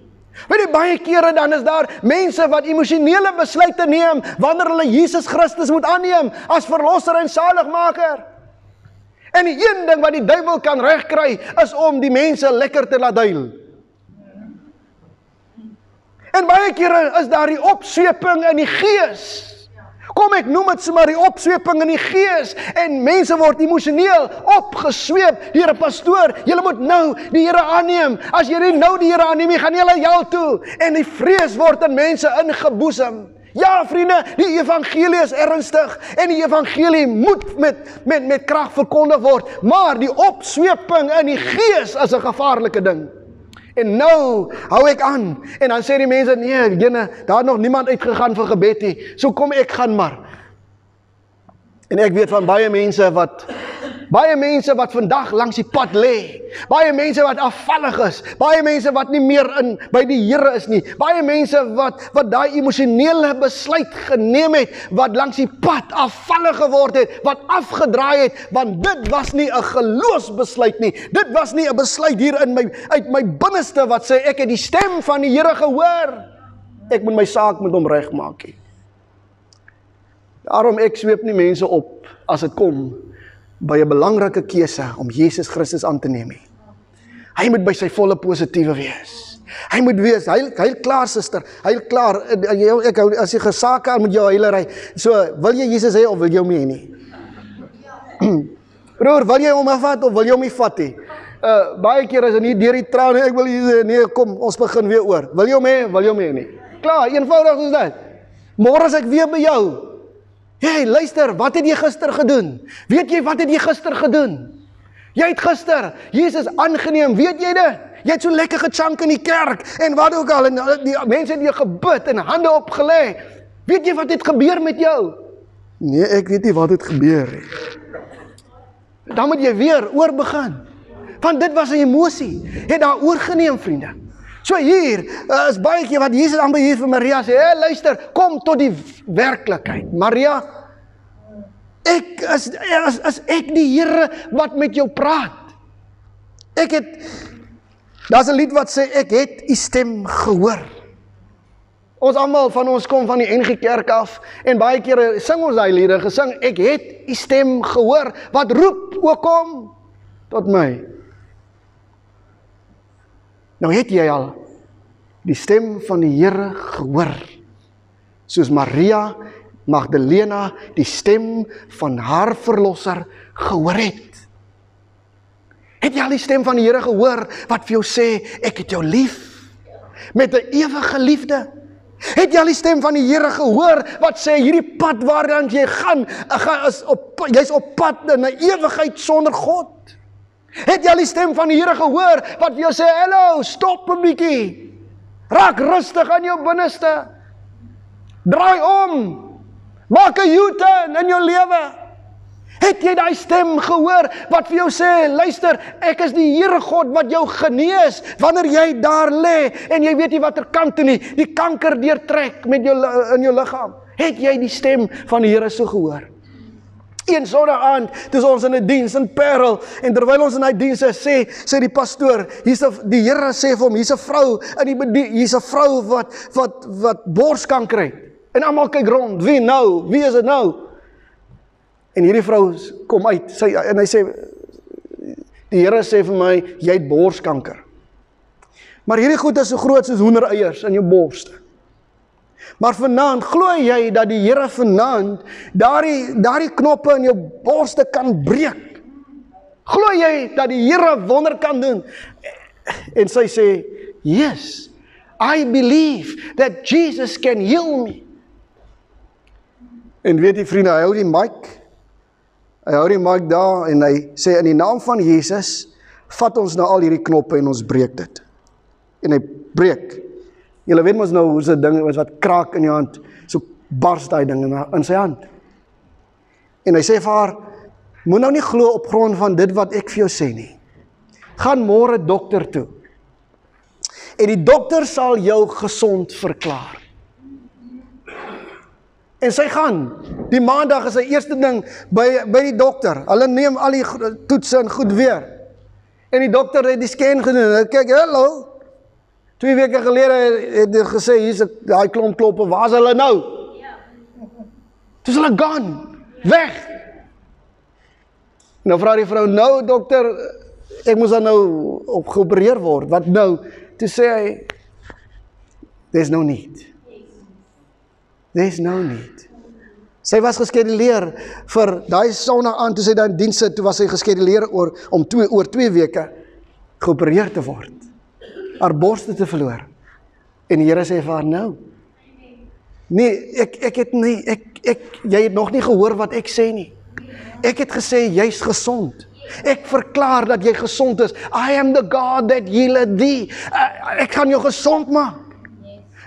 Weet jy baie kere dan is daar mense wat emosionele besluite neem wanneer hulle Jesus Christus moet aanneem as verlosser en saligmaker. En die een ding wat die duiwel kan regkry is om die mense lekker te laat huil. En baie kere is daar die opsweping in die gees. Kom ek noem dit sommer die opsweping in die gees en mense word emosioneel opgesweep deur 'n pastoor. Jy moet nou die Here aanneem. As jy nie nou die Here aanneem nie, gaan jy hulle hel toe en die vrees word in mense ingeboesem. Ja, vriende, die evangelie is ernstig en die evangelie moet met met met krag verkondig word, maar die opsweping in die gees is 'n gevaarlike ding. En nou hou ek aan en dan sê die mense nee, jene, daar nog niemand uitgegaan vir gebed nie. So kom ek gaan maar. En ek weet van baie mense wat Baie mense wat vandag langs die pad lê. Baie mense wat afvallig is. Baie mense wat nie meer in by die Here is nie. Baie mense wat wat daai emosionele besluit geneem het wat langs die pad afvallig geword het, wat afgedraai het, want dit was nie 'n geloofsbesluit nie. Dit was nie 'n besluit hier in my uit my binneste wat sê ek het die stem van die Here gehoor. Ek moet my saak met hom regmaak. Daarom ek sweep nie mense op as dit kom by 'n belangrike keuse om Jesus Christus aan te neem nie. Hy moet by sy volle positiewe wees. Hy moet wees, hy hy klaar suster, hy klaar. Ek hou as jy gesake aan met jou heilery. So, wil jy Jesus hê of wil jy hom nie? Broer, wil jy hom afvat of wil jy hom nie vat nie? Uh baie keer as hy nie deur die trane, ek wil jy nee, kom, ons begin weer oor. Wil jy hom hê? Wil jy hom hê nie? Klaar, eenvoudig soos dit. Môre as ek weer by jou, Hey, luister, wat het jy gister gedoen? Weet jy wat het jy gister gedoen? Jy het gister Jesus aangeneem, weet jy dit? Jy het so lekker gechank in die kerk en wat ook al en eh, die mense het jou gebid en hande opgelê. Weet jy wat het gebeur met jou? Nee, ek weet nie wat het gebeur nie. Dan moet jy weer oor begin. Want dit was 'n emosie. Het daar oorgeneem, vriende. So hier uh, is baie keer wat Jesus aan by hier vir Maria sê, "Hey, luister, kom tot die werklikheid. Maria, ek is as as ek die Here wat met jou praat. Ek het Daar's 'n lied wat sê ek het u stem gehoor. Ons almal van ons kom van die NG Kerk af en baie kere sing ons daai liedere gesing ek het u stem gehoor wat roep o kom tot my. Nou het jy al die stem van die Here gehoor. Soos Maria Magdalena die stem van haar verlosser gehoor het. Het jy al die stem van die Here gehoor wat vir jou sê ek het jou lief met 'n ewige liefde? Het jy al die stem van die Here gehoor wat sê hierdie pad waaraan jy gaan, gaan is op jy's op pad in 'n ewigheid sonder God? Het jy al die stem van die Here gehoor wat vir jou sê, "Hallo, stop 'n bietjie. Raak rustig aan jou binneste. Draai om. Maak 'n U-turn in jou lewe." Het jy daai stem gehoor wat vir jou sê, "Luister, ek is die Here God wat jou genees wanneer jy daar lê en jy weet nie watter kant toe nie, die kanker deurtrek met jou in jou liggaam." Het jy die stem van die Here so gehoor? Een Sondag aand, dis ons in 'n diens in Parel en terwyl ons in daai diens is, sê sê die pastoor, hier's die Here sê vir hom, hier's 'n vrou in die hier's 'n vrou wat wat wat borskanker het. En almal kyk rond, wie nou? Wie is dit nou? En hierdie vrou kom uit, sy en hy sê die Here sê vir my, jy het borskanker. Maar hierdie goed is so groot soos hoendereiers in jou borste. Maar vanaand glo jy dat die Here vanaand daardie daardie knoppe in jou borste kan breek? Glo jy dat die Here wonder kan doen? En sy sê, "Yes, I believe that Jesus can heal me." En weet jy vriende, hy hou die mic. Hy hou die mic daar en hy sê in die naam van Jesus, vat ons nou al hierdie knoppe en ons breek dit. En hy breek Julle weet mos nou hoe se ding is wat kraak in jou hand. So bars daai ding in, in sy hand. En hy sê vir haar: "Moet nou nie glo op grond van dit wat ek vir jou sê nie. Gaan môre dokter toe. En die dokter sal jou gesond verklaar." En sy gaan. Die maandag is sy eerste ding by by die dokter. Hulle neem al die toetse en goed weer. En die dokter het die scan gedoen. Hy kyk, "Hallo, Twee weke gelede het hy gesê hier's daai klomp kloppe, waar's hulle nou? Ja. Dis hulle gaan weg. Nou vra die vrou nou dokter, ek moes dan nou op geopereer word. Wat nou? Toe sê hy there's no need. There's no need. Sy was geskeduleer vir daai sonnaand aan toe sy dan dienste toe was sy geskeduleer oor om 2 oor 2 weke geopereer te word haar borste te verloor. En die Here sê vir haar nou. Nee, ek ek het nie ek ek jy het nog nie gehoor wat ek sê nie. Ek het gesê jy's gesond. Ek verklaar dat jy gesond is. I am the God that healeth thee. Ek kan jou gesond maak.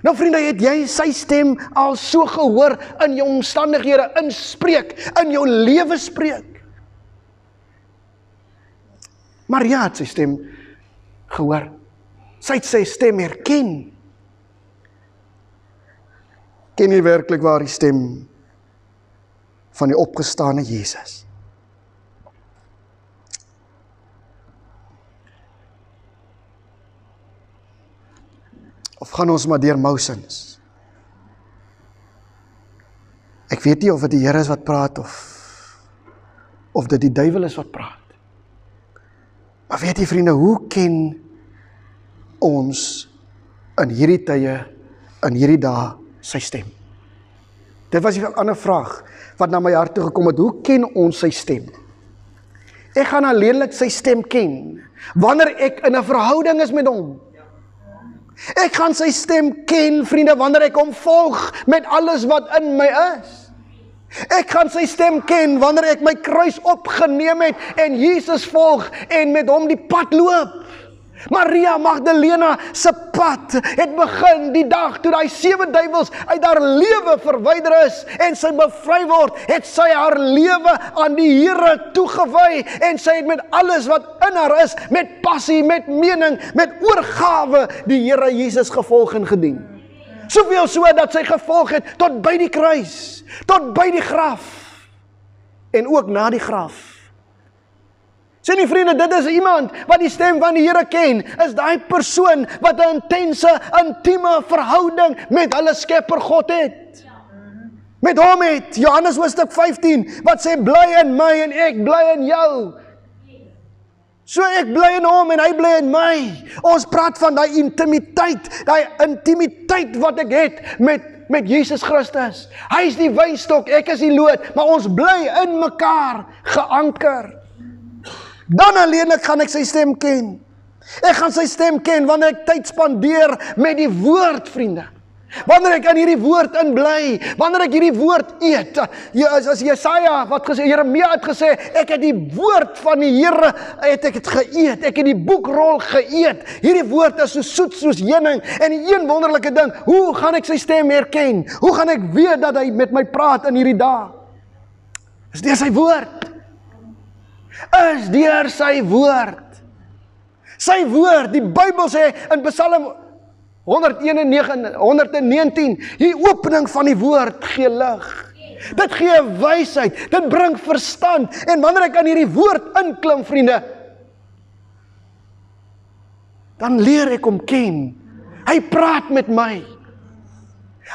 Nou vriende, het jy sy stem al so gehoor in jou omstandighede inspreek, in jou lewe spreek? Maria het sy stem gehoor. Sy het sy stem herken. Ken jy werklik waar die stem van die opgestane Jesus? Of gaan ons maar deur mousings? Ek weet nie of dit die Here is wat praat of of dit die duiwel is wat praat. Maar weet jy vriende, hoe ken ons in hierdie tye in hierdie dae sy stem. Dit was 'n ander vraag wat na my hart toe gekom het. Hoe ken ons sy stem? Ek gaan alleenlik sy stem ken wanneer ek in 'n verhouding is met hom. Ek gaan sy stem ken, vriende, wanneer ek hom volg met alles wat in my is. Ek gaan sy stem ken wanneer ek my kruis opgeneem het en Jesus volg en met hom die pad loop. Maria Magdalena se pad het begin die dag toe daai sewe duiwels uit haar lewe verwyder is en sy bevry word, het sy haar lewe aan die Here toegewy en sy het met alles wat in haar is, met passie, met mening, met oorgawe die Here Jesus gevolg en gedien. Soveel so dat sy gevolg het tot by die kruis, tot by die graf en ook na die graf. Sien die vriende, dit is iemand wat die stem van die Here ken. Is daai persoon wat 'n intense, intieme verhouding met hulle Skepper God het. Met hom het Johannes hoofstuk 15 wat sê bly in my en ek bly in jou. So ek bly in hom en hy bly in my. Ons praat van daai intimiteit, daai intimiteit wat ek het met met Jesus Christus. Hy is die wynstok, ek is die loot, maar ons bly in mekaar geanker. Dan alleenlik gaan ek sy stem ken. Ek gaan sy stem ken wanneer ek tyd spandeer met die woord, vriende. Wanneer ek in hierdie woord in bly, wanneer ek hierdie woord eet. Ja, as, as Jesaja wat gesê Jeremia het gesê, ek het die woord van die Here het ek dit geëet. Ek het die boekrol geëet. Hierdie woord is so soet soos heuning en die een wonderlike ding, hoe gaan ek sy stem herken? Hoe gaan ek weet dat hy met my praat in hierdie dae? Is dit sy woord? Is deur sy woord. Sy woord, die Bybel sê in Psalm 119 119, die opening van die woord gee lig. Dit gee wysheid, dit bring verstand en wanneer ek aan hierdie woord inklim, vriende, dan leer ek hom ken. Hy praat met my.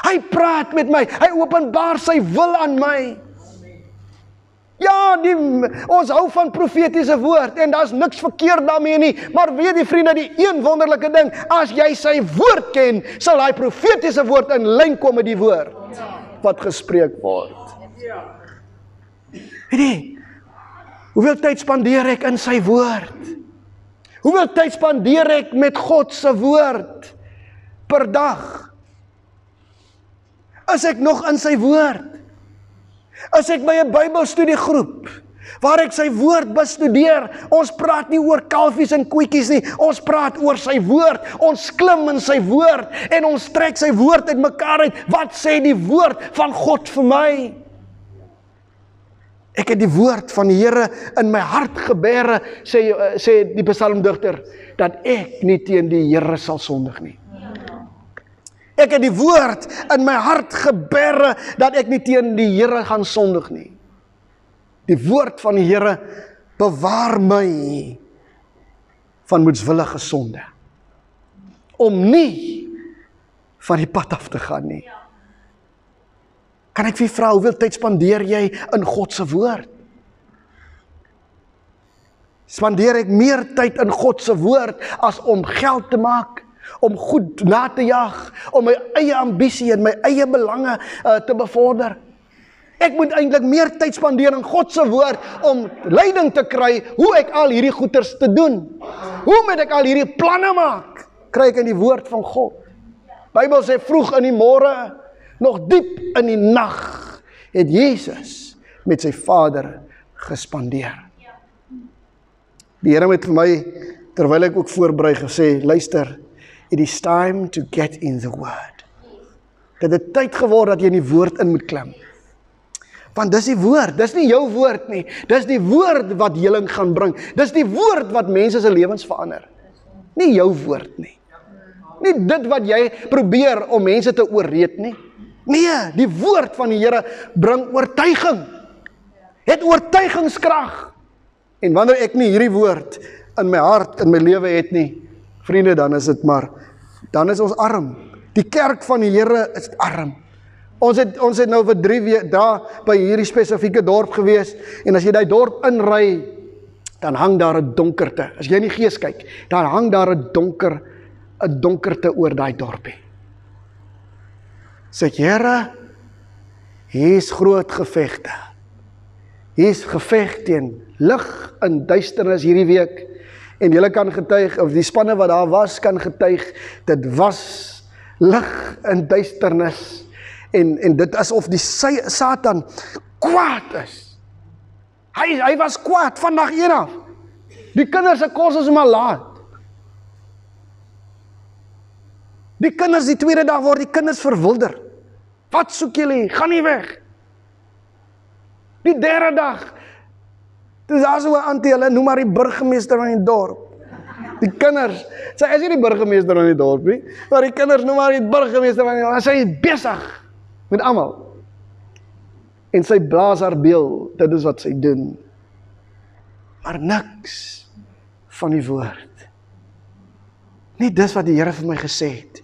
Hy praat met my. Hy openbaar sy wil aan my. Ja, die ons hou van profetiese woord en daar's niks verkeerd daarmee nie, maar weet die vriende, die een wonderlike ding, as jy sy woord ken, sal daai profetiese woord in lyn kom met die woord wat gespreek word. Weet jy? Hoeveel tyd spandeer ek in sy woord? Hoeveel tyd spandeer ek met God se woord per dag? Is ek nog in sy woord? As ek by 'n Bybelstudiegroep waar ek sy woord bestudeer, ons praat nie oor kalfies en koetjies nie, ons praat oor sy woord. Ons klim in sy woord en ons trek sy woord uitmekaar uit. Wat sê die woord van God vir my? Ek het die woord van die Here in my hart gebeere, sê sê die psalmdigter, dat ek nie teen die Here sal sondig nie. Ek het die woord in my hart geberre dat ek nie teen die Here gaan sondig nie. Die woord van die Here bewaar my van moedswillige sonde. Om nie van die pad af te gaan nie. Kan ek vir vra hoeveel tyd spandeer jy in God se woord? Spandeer ek meer tyd in God se woord as om geld te maak? Om goed na te jag, om my eie ambisie en my eie belange uh, te bevorder. Ek moet eintlik meer tyd spandeer in God se woord om leiding te kry hoe ek al hierdie goeders te doen. Hoe moet ek al hierdie planne maak? Kry ek in die woord van God. Bybel sê vroeg in die môre, nog diep in die nag, het Jesus met sy Vader gespandeer. Die Here het vir my terwyl ek ook voorberei gesê, luister, It is time to get in the word. Dit het tyd geword dat jy in die woord in moet klim. Want dis die woord, dis nie jou woord nie. Dis die woord wat heling gaan bring. Dis die woord wat mense se lewens verander. Nie jou woord nie. Nie dit wat jy probeer om mense te oorreed nie. Nee, die woord van die Here bring oortuiging. Het oortuigingskrag. En wanneer ek nie hierdie woord in my hart in my lewe het nie, vriende, dan is dit maar dan is ons arm. Die kerk van die Here is arm. Ons het ons het nou vir 3 weke daar by hierdie spesifieke dorp gewees en as jy daai dorp inry dan hang daar 'n donkerte. As jy in die gees kyk, dan hang daar 'n donker 'n donkerte oor daai dorpie. Sê Here, hier is groot gevegte. Hier is geveg teen lig en duisternis hierdie week en julle kan getuig of die spanne wat daar was kan getuig dit was lig in duisternis en en dit asof die Satan kwaad is. Hy hy was kwaad vandag eendag. Die kinders se kos is maar laat. Die kinders die tweede dag word die kinders verwilder. Wat soek julle? Gaan nie weg. Die derde dag Dis daar so 'n antie, hulle noem maar die burgemeester van die dorp. Die kinders, sy is nie die burgemeester van die dorp nie, maar die kinders noem maar die burgemeester van die dorp. Sy is besig met almal. En sy blaas haar beel, dit is wat sy doen. Maar niks van die woord. Nie dis wat die Here vir my gesê het.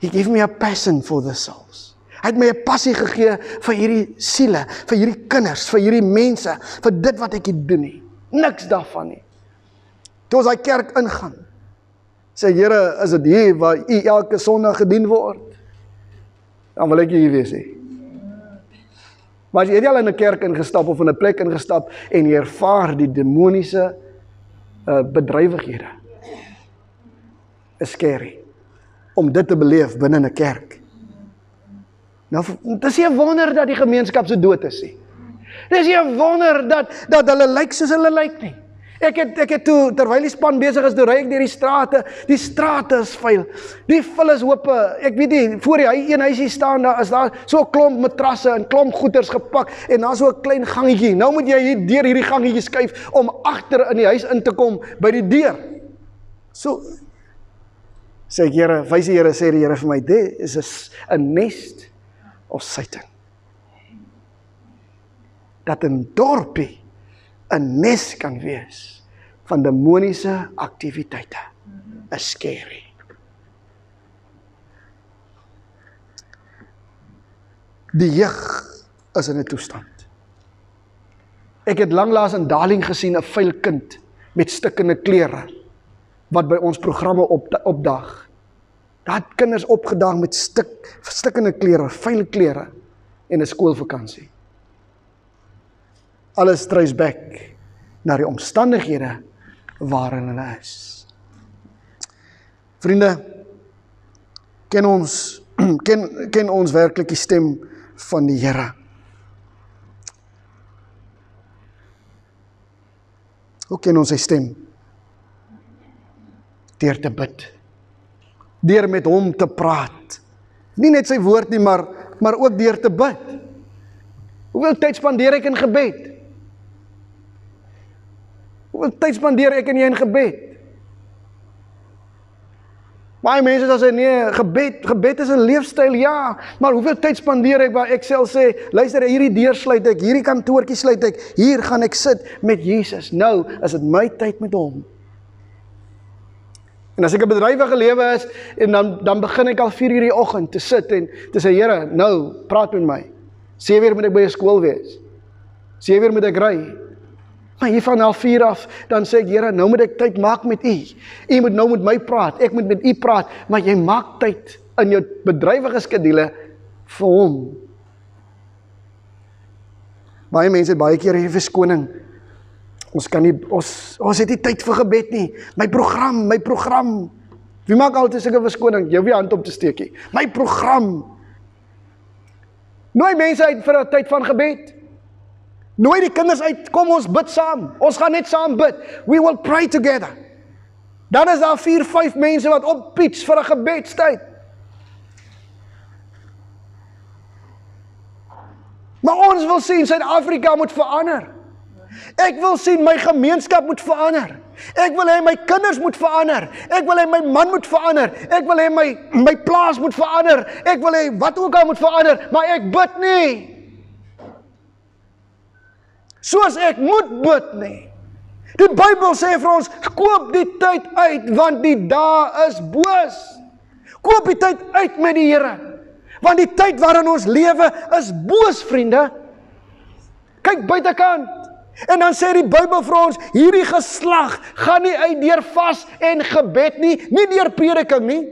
He gave me a passion for the souls. Hy het my 'n passie gegee vir hierdie siele, vir hierdie kinders, vir hierdie mense, vir dit wat ek hier doen nie. Niks daarvan nie. Toe ons daai kerk ingaan, sê Here, is dit hier waar U elke Sondag gedien word? Dan wil ek hier wees hê. Maar as jy al in 'n kerk ingestap of in 'n plek ingestap en jy ervaar die demoniese uh bedrywighede. Is scary om dit te beleef binne 'n kerk. Nou dis nie 'n wonder dat die gemeenskap so dood is nie. Dis nie 'n wonder dat dat hulle lyk soos hulle lyk nie. Ek het ek het toe terwyl die span besig is, toe ry ek deur die strate. Die strate is vuil. Die vul is hoop. Ek weet nie voor die een huisie staan daar is daar so 'n klomp matrasse en klomp goederes gepak en daar's so 'n klein gangetjie. Nou moet jy hier deur hierdie gangetjie skuif om agter in die huis in te kom by die deur. So sê ek Here, wys die Here sê die Here vir my, dit is 'n nes of Satan. dat 'n dorpie 'n nes kan wees van demoniese aktiwiteite. Is scary. Die jeug is in 'n toestand. Ek het lanklaas in Darling gesien 'n vuil kind met stikkende klere wat by ons programme op opdag. Daar kinders opgedag met stik stikkende klere, vuil klere en 'n skoolvakansie. Alles trace back na die omstandighede waarin hulle is. Vriende, ken ons ken ken ons werklik die stem van die Here. Hoe ken ons sy stem? Deur te bid. Deur met hom te praat. Nie net sy woord nie, maar maar ook deur te bid. Hoeveel tyd spandeer ek in gebed? Hoeveel tyd spandeer ek en jy in gebed? Baie mense dan sê nee, gebed, gebed is 'n leefstyl, ja, maar hoeveel tyd spandeer ek waar ek self sê, luister, hierdie deur sluit ek, hierdie kantoortjie sluit ek, hier gaan ek sit met Jesus. Nou is dit my tyd met hom. En as ek 'n bedrywige lewe is en dan dan begin ek al 4 uur die oggend te sit en te sê Here, nou praat met my. 7 uur moet ek by 'n skool wees. 7 uur moet ek ry. Maar hier van 4 af dan sê ek Here, nou moet ek tyd maak met U. U moet nou met my praat. Ek moet met U praat, maar jy maak tyd in jou bedrywige skedule vir hom. Baie mense het baie keer hier verskoning. Ons kan nie ons ons het nie tyd vir gebed nie. My program, my program. Wie maak altyd sulke verskoning? Hoef nie hand op te steek nie. My program. Nooi mense uit vir 'n tyd van gebed. Nooi die kinders uit, kom ons bid saam. Ons gaan net saam bid. We will pray together. Dan is daar 4, 5 mense wat op pitch vir 'n gebedstyd. Maar ons wil sien Suid-Afrika moet verander. Ek wil sien my gemeenskap moet verander. Ek wil hê my kinders moet verander. Ek wil hê my man moet verander. Ek wil hê my my plaas moet verander. Ek wil hê wat ook al moet verander, maar ek bid nie soos ek moet bid nie. Die Bybel sê vir ons, koop die tyd uit want die dae is boos. Koop die tyd uit met die Here. Want die tyd waarin ons lewe is boos, vriende. Kyk buitekant. En dan sê die Bybel vir ons, hierdie geslag gaan nie uit deur vas en gebed nie, nie deur prediking nie.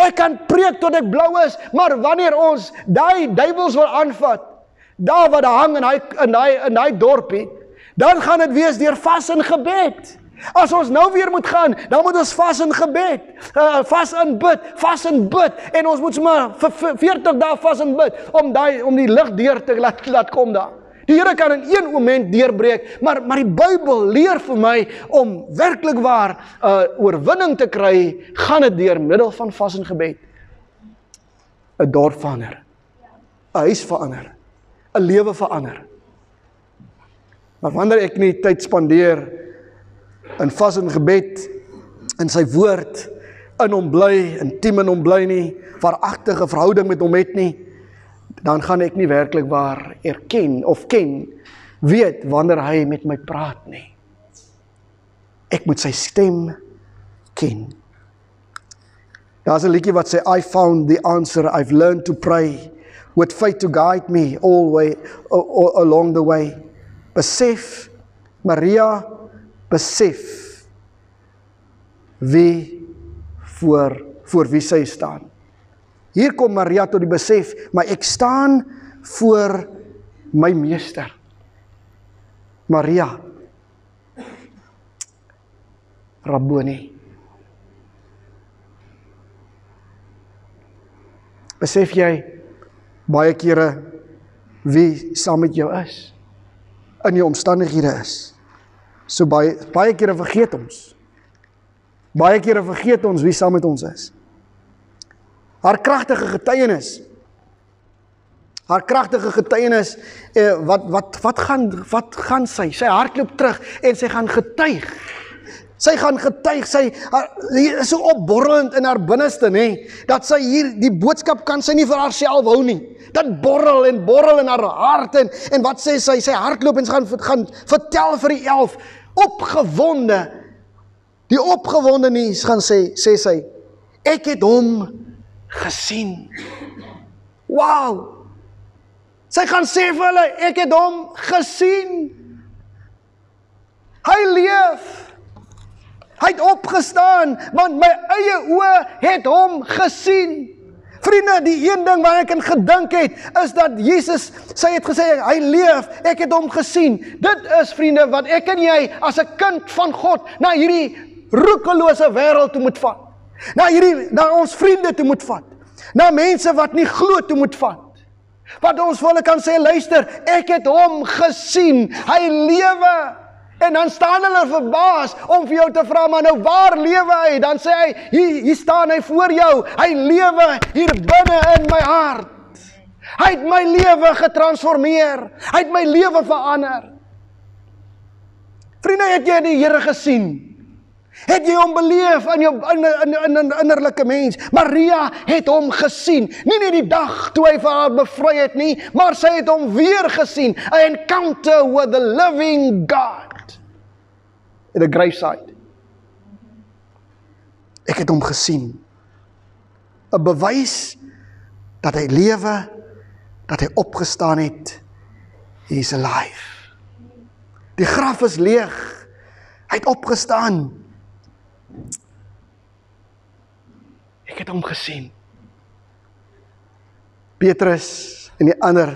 Ek kan preek tot ek blou is, maar wanneer ons daai duiwels wil aanvat, daar daar hang in daai in daai in daai dorpie, dan gaan dit wees deur vas en gebed. As ons nou weer moet gaan, dan moet ons vas in gebed, uh, vas in bid, vas in bid en ons moet sommer vir 40 dae vas in bid om daai om die lig deur te laat laat kom daar. Die Here kan in een oomblik deurbreek, maar maar die Bybel leer vir my om werklik waar 'n uh, oorwinning te kry, gaan dit deur middel van vas en gebed. 'n Dorp verander. 'n Huis verander. 'n lewe verander. Maar wanneer ek nie tyd spandeer in vas en gebed in sy woord in hom bly, intiem in hom bly nie, waaragtige verhouding met hom het nie, dan gaan ek nie werklik waar erken of ken weet wanneer hy met my praat nie. Ek moet sy stem ken. Daar's 'n liedjie wat sê I found the answer I've learned to pray with faith to guide me all way along the way. Besef Maria besef wie voor voor wie sy staan. Hier kom Maria tot die besef, maar ek staan voor my meester. Maria Rabboni. Besef jy baie kere wie saam met jou is in jou omstandighede is. So baie baie kere vergeet ons. Baie kere vergeet ons wie saam met ons is. Haar kragtige getuienis. Haar kragtige getuienis eh, wat wat wat gaan wat gaan sy? Sy hardloop terug en sy gaan getuig. Sy gaan getuig, sy is so opborrelend in haar binneste nê, dat sy hier die boodskap kan sy nie vir haarself hou nie. Dit borrel en borrel in haar hart en en wat sê sy? Sy hardloop en sy gaan gaan vertel vir die 11 opgewonde. Die opgewonde nie gaan sê sê sy ek het hom gesien. Wow. Sy gaan sê vir hulle ek het hom gesien. Hy leef. Hy het opgestaan want my eie oë het hom gesien. Vriende, die een ding wat ek in gedink het, is dat Jesus, sy het gesê hy leef, ek het hom gesien. Dit is vriende wat ek en jy as 'n kind van God na hierdie roekelose wêreld moet vat. Na hierdie na ons vriende toe moet vat. Na mense wat nie glo toe moet vat. Wat ons wil kan sê, luister, ek het hom gesien. Hy lewe. En dan staan hulle verbaas om vir jou te vra maar nou waar lewe hy? Dan sê hy hier hier staan hy voor jou. Hy lewe hier binne in my hart. Hy het my lewe getransformeer. Hy het my lewe verander. Vriende, het jy die Here gesien? Het jy hom beleef in jou in in in, in innerlike mens? Maria het hom gesien. Nie net die dag toe hy vir haar bevry het nie, maar sy het hom weer gesien. 'n Encounter with the living God in 'n graveside. Ek het hom gesien. 'n Bewys dat hy lewe, dat hy opgestaan het. He's alive. Die graf is leeg. Hy het opgestaan. Ek het hom gesien. Petrus en die ander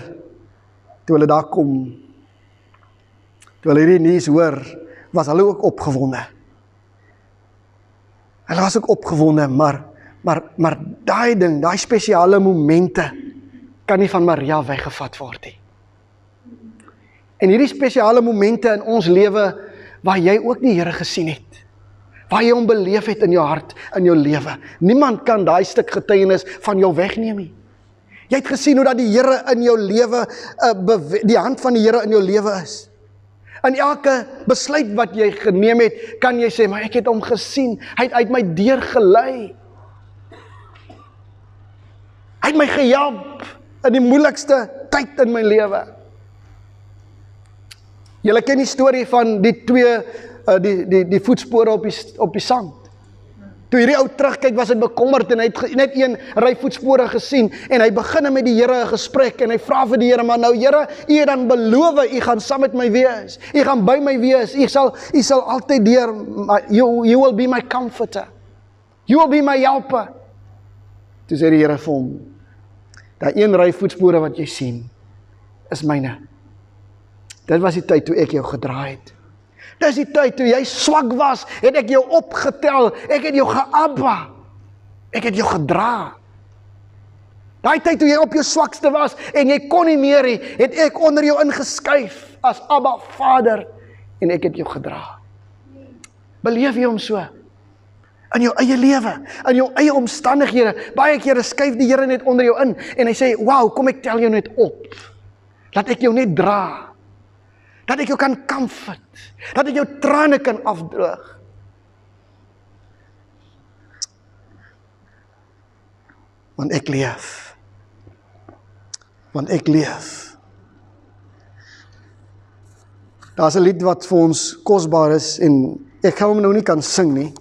toe hulle daar kom toe hulle hierdie nuus hoor was hulle ook opgewonde. Hulle was ook opgewonde, maar maar maar daai ding, daai spesiale momente kan nie van Maria weggevat word nie. En hierdie spesiale momente in ons lewe waar jy ook die Here gesien het, waar jy hom beleef het in jou hart, in jou lewe. Niemand kan daai stuk getuienis van jou wegneem nie. Jy het gesien hoe dat die Here in jou lewe uh, die hand van die Here in jou lewe is. In elke besluit wat jy geneem het, kan jy sê, "Maar ek het hom gesien. Hy het uit my deur gelei. Hy het my gehelp in die moeilikste tyd in my lewe." Julle ken die storie van die twee uh, die die die voetspore op die op die sand. Toe hierdie ou terugkyk, was hy bekommerd en hy het net een ry voetspore gesien en hy begin met die Here 'n gesprek en hy vra vir die Here, "Maar nou Here, U het dan beloof U gaan saam met my wees. U gaan by my wees. U sal U sal altyd deur you you will be my comforter. You will be my helper." Toe sê die Here vir hom, "Daai een ry voetspore wat jy sien, is myne." Dit was die tyd toe ek jou gedra het. Dis die tyd toe jy swak was, het ek jou opgetel. Ek het jou geabba. Ek het jou gedra. Daai tyd toe jy op jou swakste was en jy kon nie meer nie, het ek onder jou ingeskuif as Abba Vader en ek het jou gedra. Beleef jy hom so? In jou eie lewe, in jou eie omstandighede. Baie kere skuif die Here net onder jou in en hy sê, "Wow, kom ek tel jou net op. Laat ek jou net dra." Dat ek jou kan comfort, dat ek jou trane kan afdroog. Want ek leef. Want ek leef. Daar's 'n lied wat vir ons kosbaar is en ek gaan hom nou nie kan sing nie.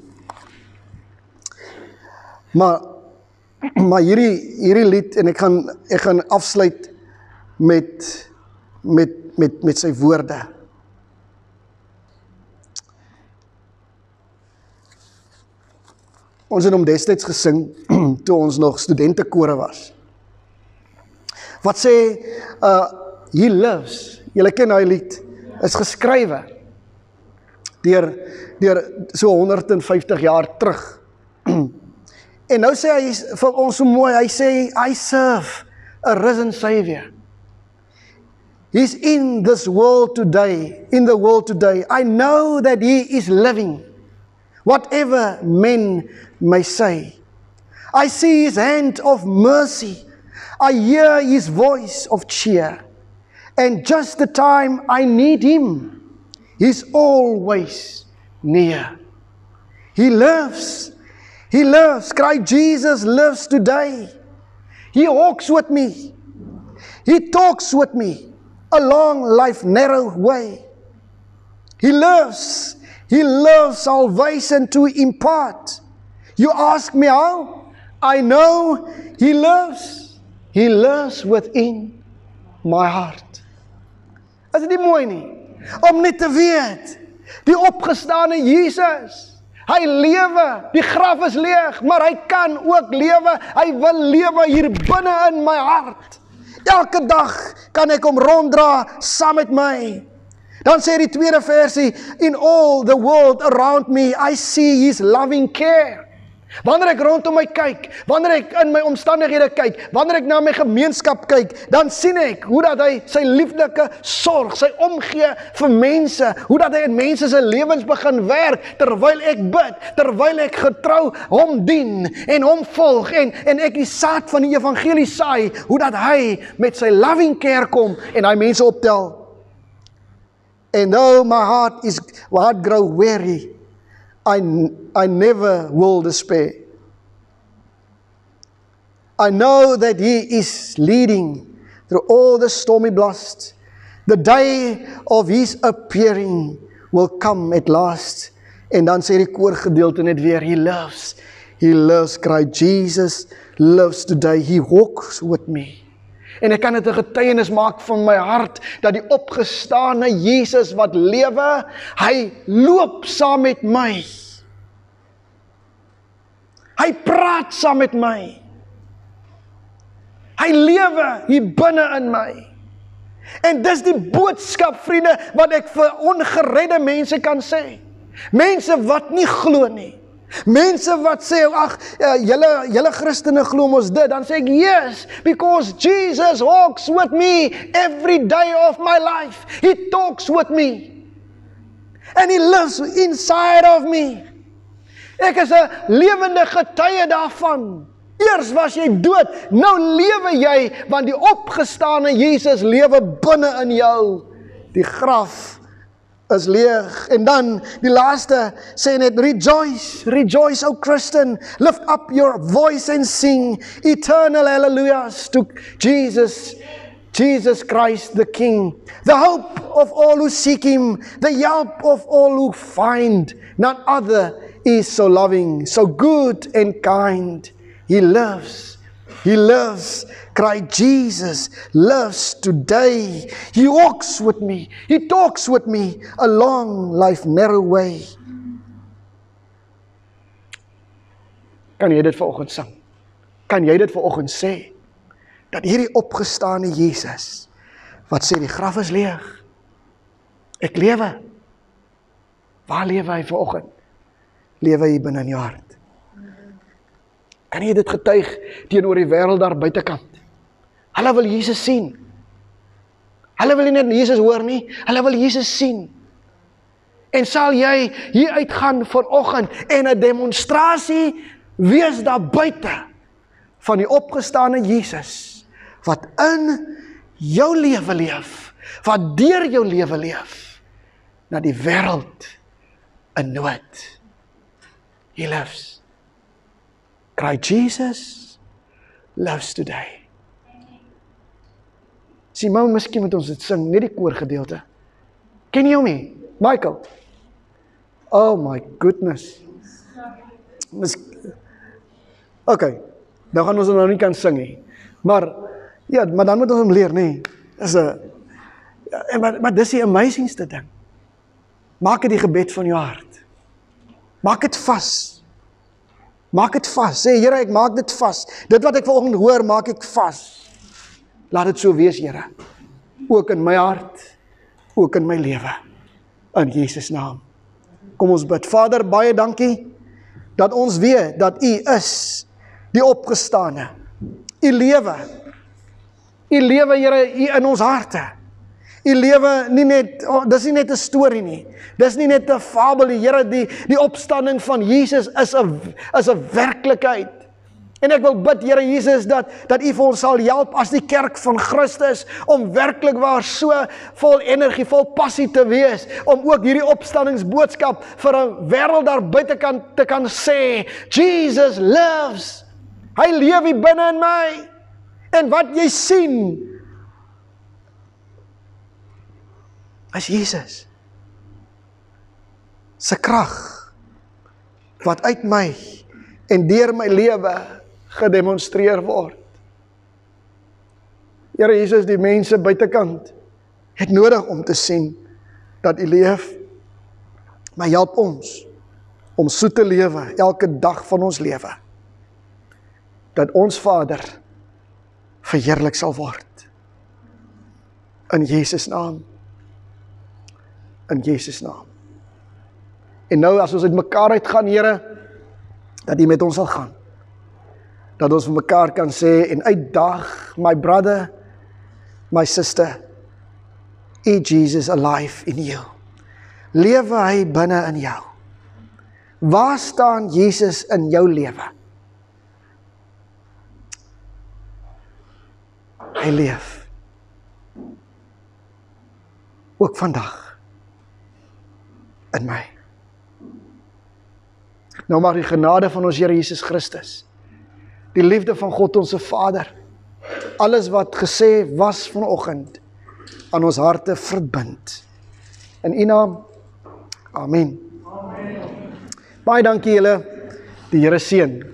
Maar maar hierdie hierdie lied en ek gaan ek gaan afsluit met met met met sy woorde. Ons het hom destyds gesing toe ons nog studentekore was. Wat sê uh he lives. Julle ken hy lied is geskrywe deur deur so 150 jaar terug. en nou sê hy vir ons so mooi, hy sê I serve a risen savior. He's in this world today, in the world today. I know that He is living, whatever men may say. I see His hand of mercy. I hear His voice of cheer. And just the time I need Him, He's always near. He lives. He lives. Christ Jesus lives today. He walks with me. He talks with me along life narrow way. He lives. He loves salvation to impart. You ask me how? I know He lives. He lives within my heart. Is dit nie mooi nie? Om net te weet, die opgestane Jesus Hy lewe. Die graf is leeg, maar hy kan ook lewe. Hy wil lewe hier binne in my hart. Elke dag kan ek hom ronddra saam met my. Dan sê die tweede versie, in all the world around me I see his loving care. Wanneer ek rondom my kyk, wanneer ek in my omstandighede kyk, wanneer ek na my gemeenskap kyk, dan sien ek hoe dat hy sy lieflike sorg, sy omgee vir mense, hoe dat hy in mense se lewens begin werk terwyl ek bid, terwyl ek getrou hom dien en hom volg en en ek die saad van die evangelie saai, hoe dat hy met sy loving care kom en hy mense optel. And though my heart is heart grow weary, I, I never will despair. I know that He is leading through all the stormy blast. The day of His appearing will come at last. En dan sê die koorgedeelte net weer, He loves, He loves Christ. Jesus loves today. He walks with me. En ek kan dit 'n getuienis maak van my hart dat die opgestane Jesus wat lewe, hy loop saam met my. Hy praat saam met my. Hy lewe hier binne in my. En dis die boodskap vriende wat ek vir ongeredde mense kan sê. Mense wat nie glo nie. Mense wat sê ag uh, julle julle Christene glo mos dit, dan sê ek yes, because Jesus walks with me every day of my life. He talks with me. And he lives inside of me. Ek is 'n lewende getuie daarvan. Eers was jy dood, nou lewe jy want die opgestane Jesus lewe binne in jou. Die graf is leeg en dan die laaste sê net rejoice rejoice o Christian lift up your voice and sing eternal hallelujahs to Jesus Jesus Christ the King. The hope of all who seek him the help of all who find. None other is so loving so good and kind. He loves he loves Christ Jesus loves today. He walks with me. He talks with me along life narrow way. Kan jy dit vanoggend sing? Kan jy dit vanoggend sê? Dat hierdie opgestane Jesus wat sê die graf is leeg. Ek lewe. Waar lewe hy vanoggend? Lewe hy binne in jou hart? Kan jy dit getuig teenoor die wêreld daar buitekant? Hulle wil Jesus sien. Hulle wil nie net Jesus hoor nie, hulle wil Jesus sien. En sal jy hier uitgaan vanoggend en 'n demonstrasie wees daar buite van die opgestane Jesus wat in jou lewe leef, wat deur jou lewe leef na die wêreld in nood. He loves. Cry Jesus loves today. Simon, miskien moet ons dit sing, net die koorgedeelte. Ken jy hom nie? Michael. Oh my goodness. Mis OK. Nou gaan ons nou nie kan sing nie. Maar ja, maar dan moet ons hom leer, nê. Dis 'n ja, maar maar dis die amazingste ding. Maak dit die gebed van jou hart. Maak dit vas. Maak dit vas. Sê Here, ek maak dit vas. Dit wat ek vanoggend hoor, maak ek vas. Laat dit so wees, Here. Ook in my hart, ook in my lewe. In Jesus naam. Kom ons bid. Vader, baie dankie dat ons weet dat U is die opgestane. U lewe. U lewe, Here, U in ons harte. U lewe nie net oh, dis nie net 'n storie nie. Dis nie net 'n fabel nie. Here, die die opstanding van Jesus is 'n is 'n werklikheid. En ek wil bid Here Jesus dat dat U ons sal help as die kerk van Christus om werklik waar so vol energie, vol passie te wees om ook hierdie opstanningsboodskap vir 'n wêreld daar buite kan te kan sê Jesus loves. Hy leef hier binne in my. En wat jy sien is Jesus se krag wat uit my en deur my lewe gedemonstreer word. Here Jesus, die mense buitekant het nodig om te sien dat U leef. Maar help ons om so te lewe elke dag van ons lewe. Dat ons Vader verheerlik sal word. In Jesus naam. In Jesus naam. En nou as ons uit mekaar uit gaan, Here, dat U met ons sal gaan. Dat ons vir mekaar kan sê en uitdag my brother, my sister, is Jesus alive in you. Lewe hy binne in jou. Waar staan Jesus in jou lewe? Hy leef. Ook vandag in my. Nou mag die genade van ons Here Jesus Christus, die liefde van God ons se Vader, alles wat gesê was vanoggend aan ons harte verbind. In U naam. Amen. Amen. Baie dankie julle. Die Here seën.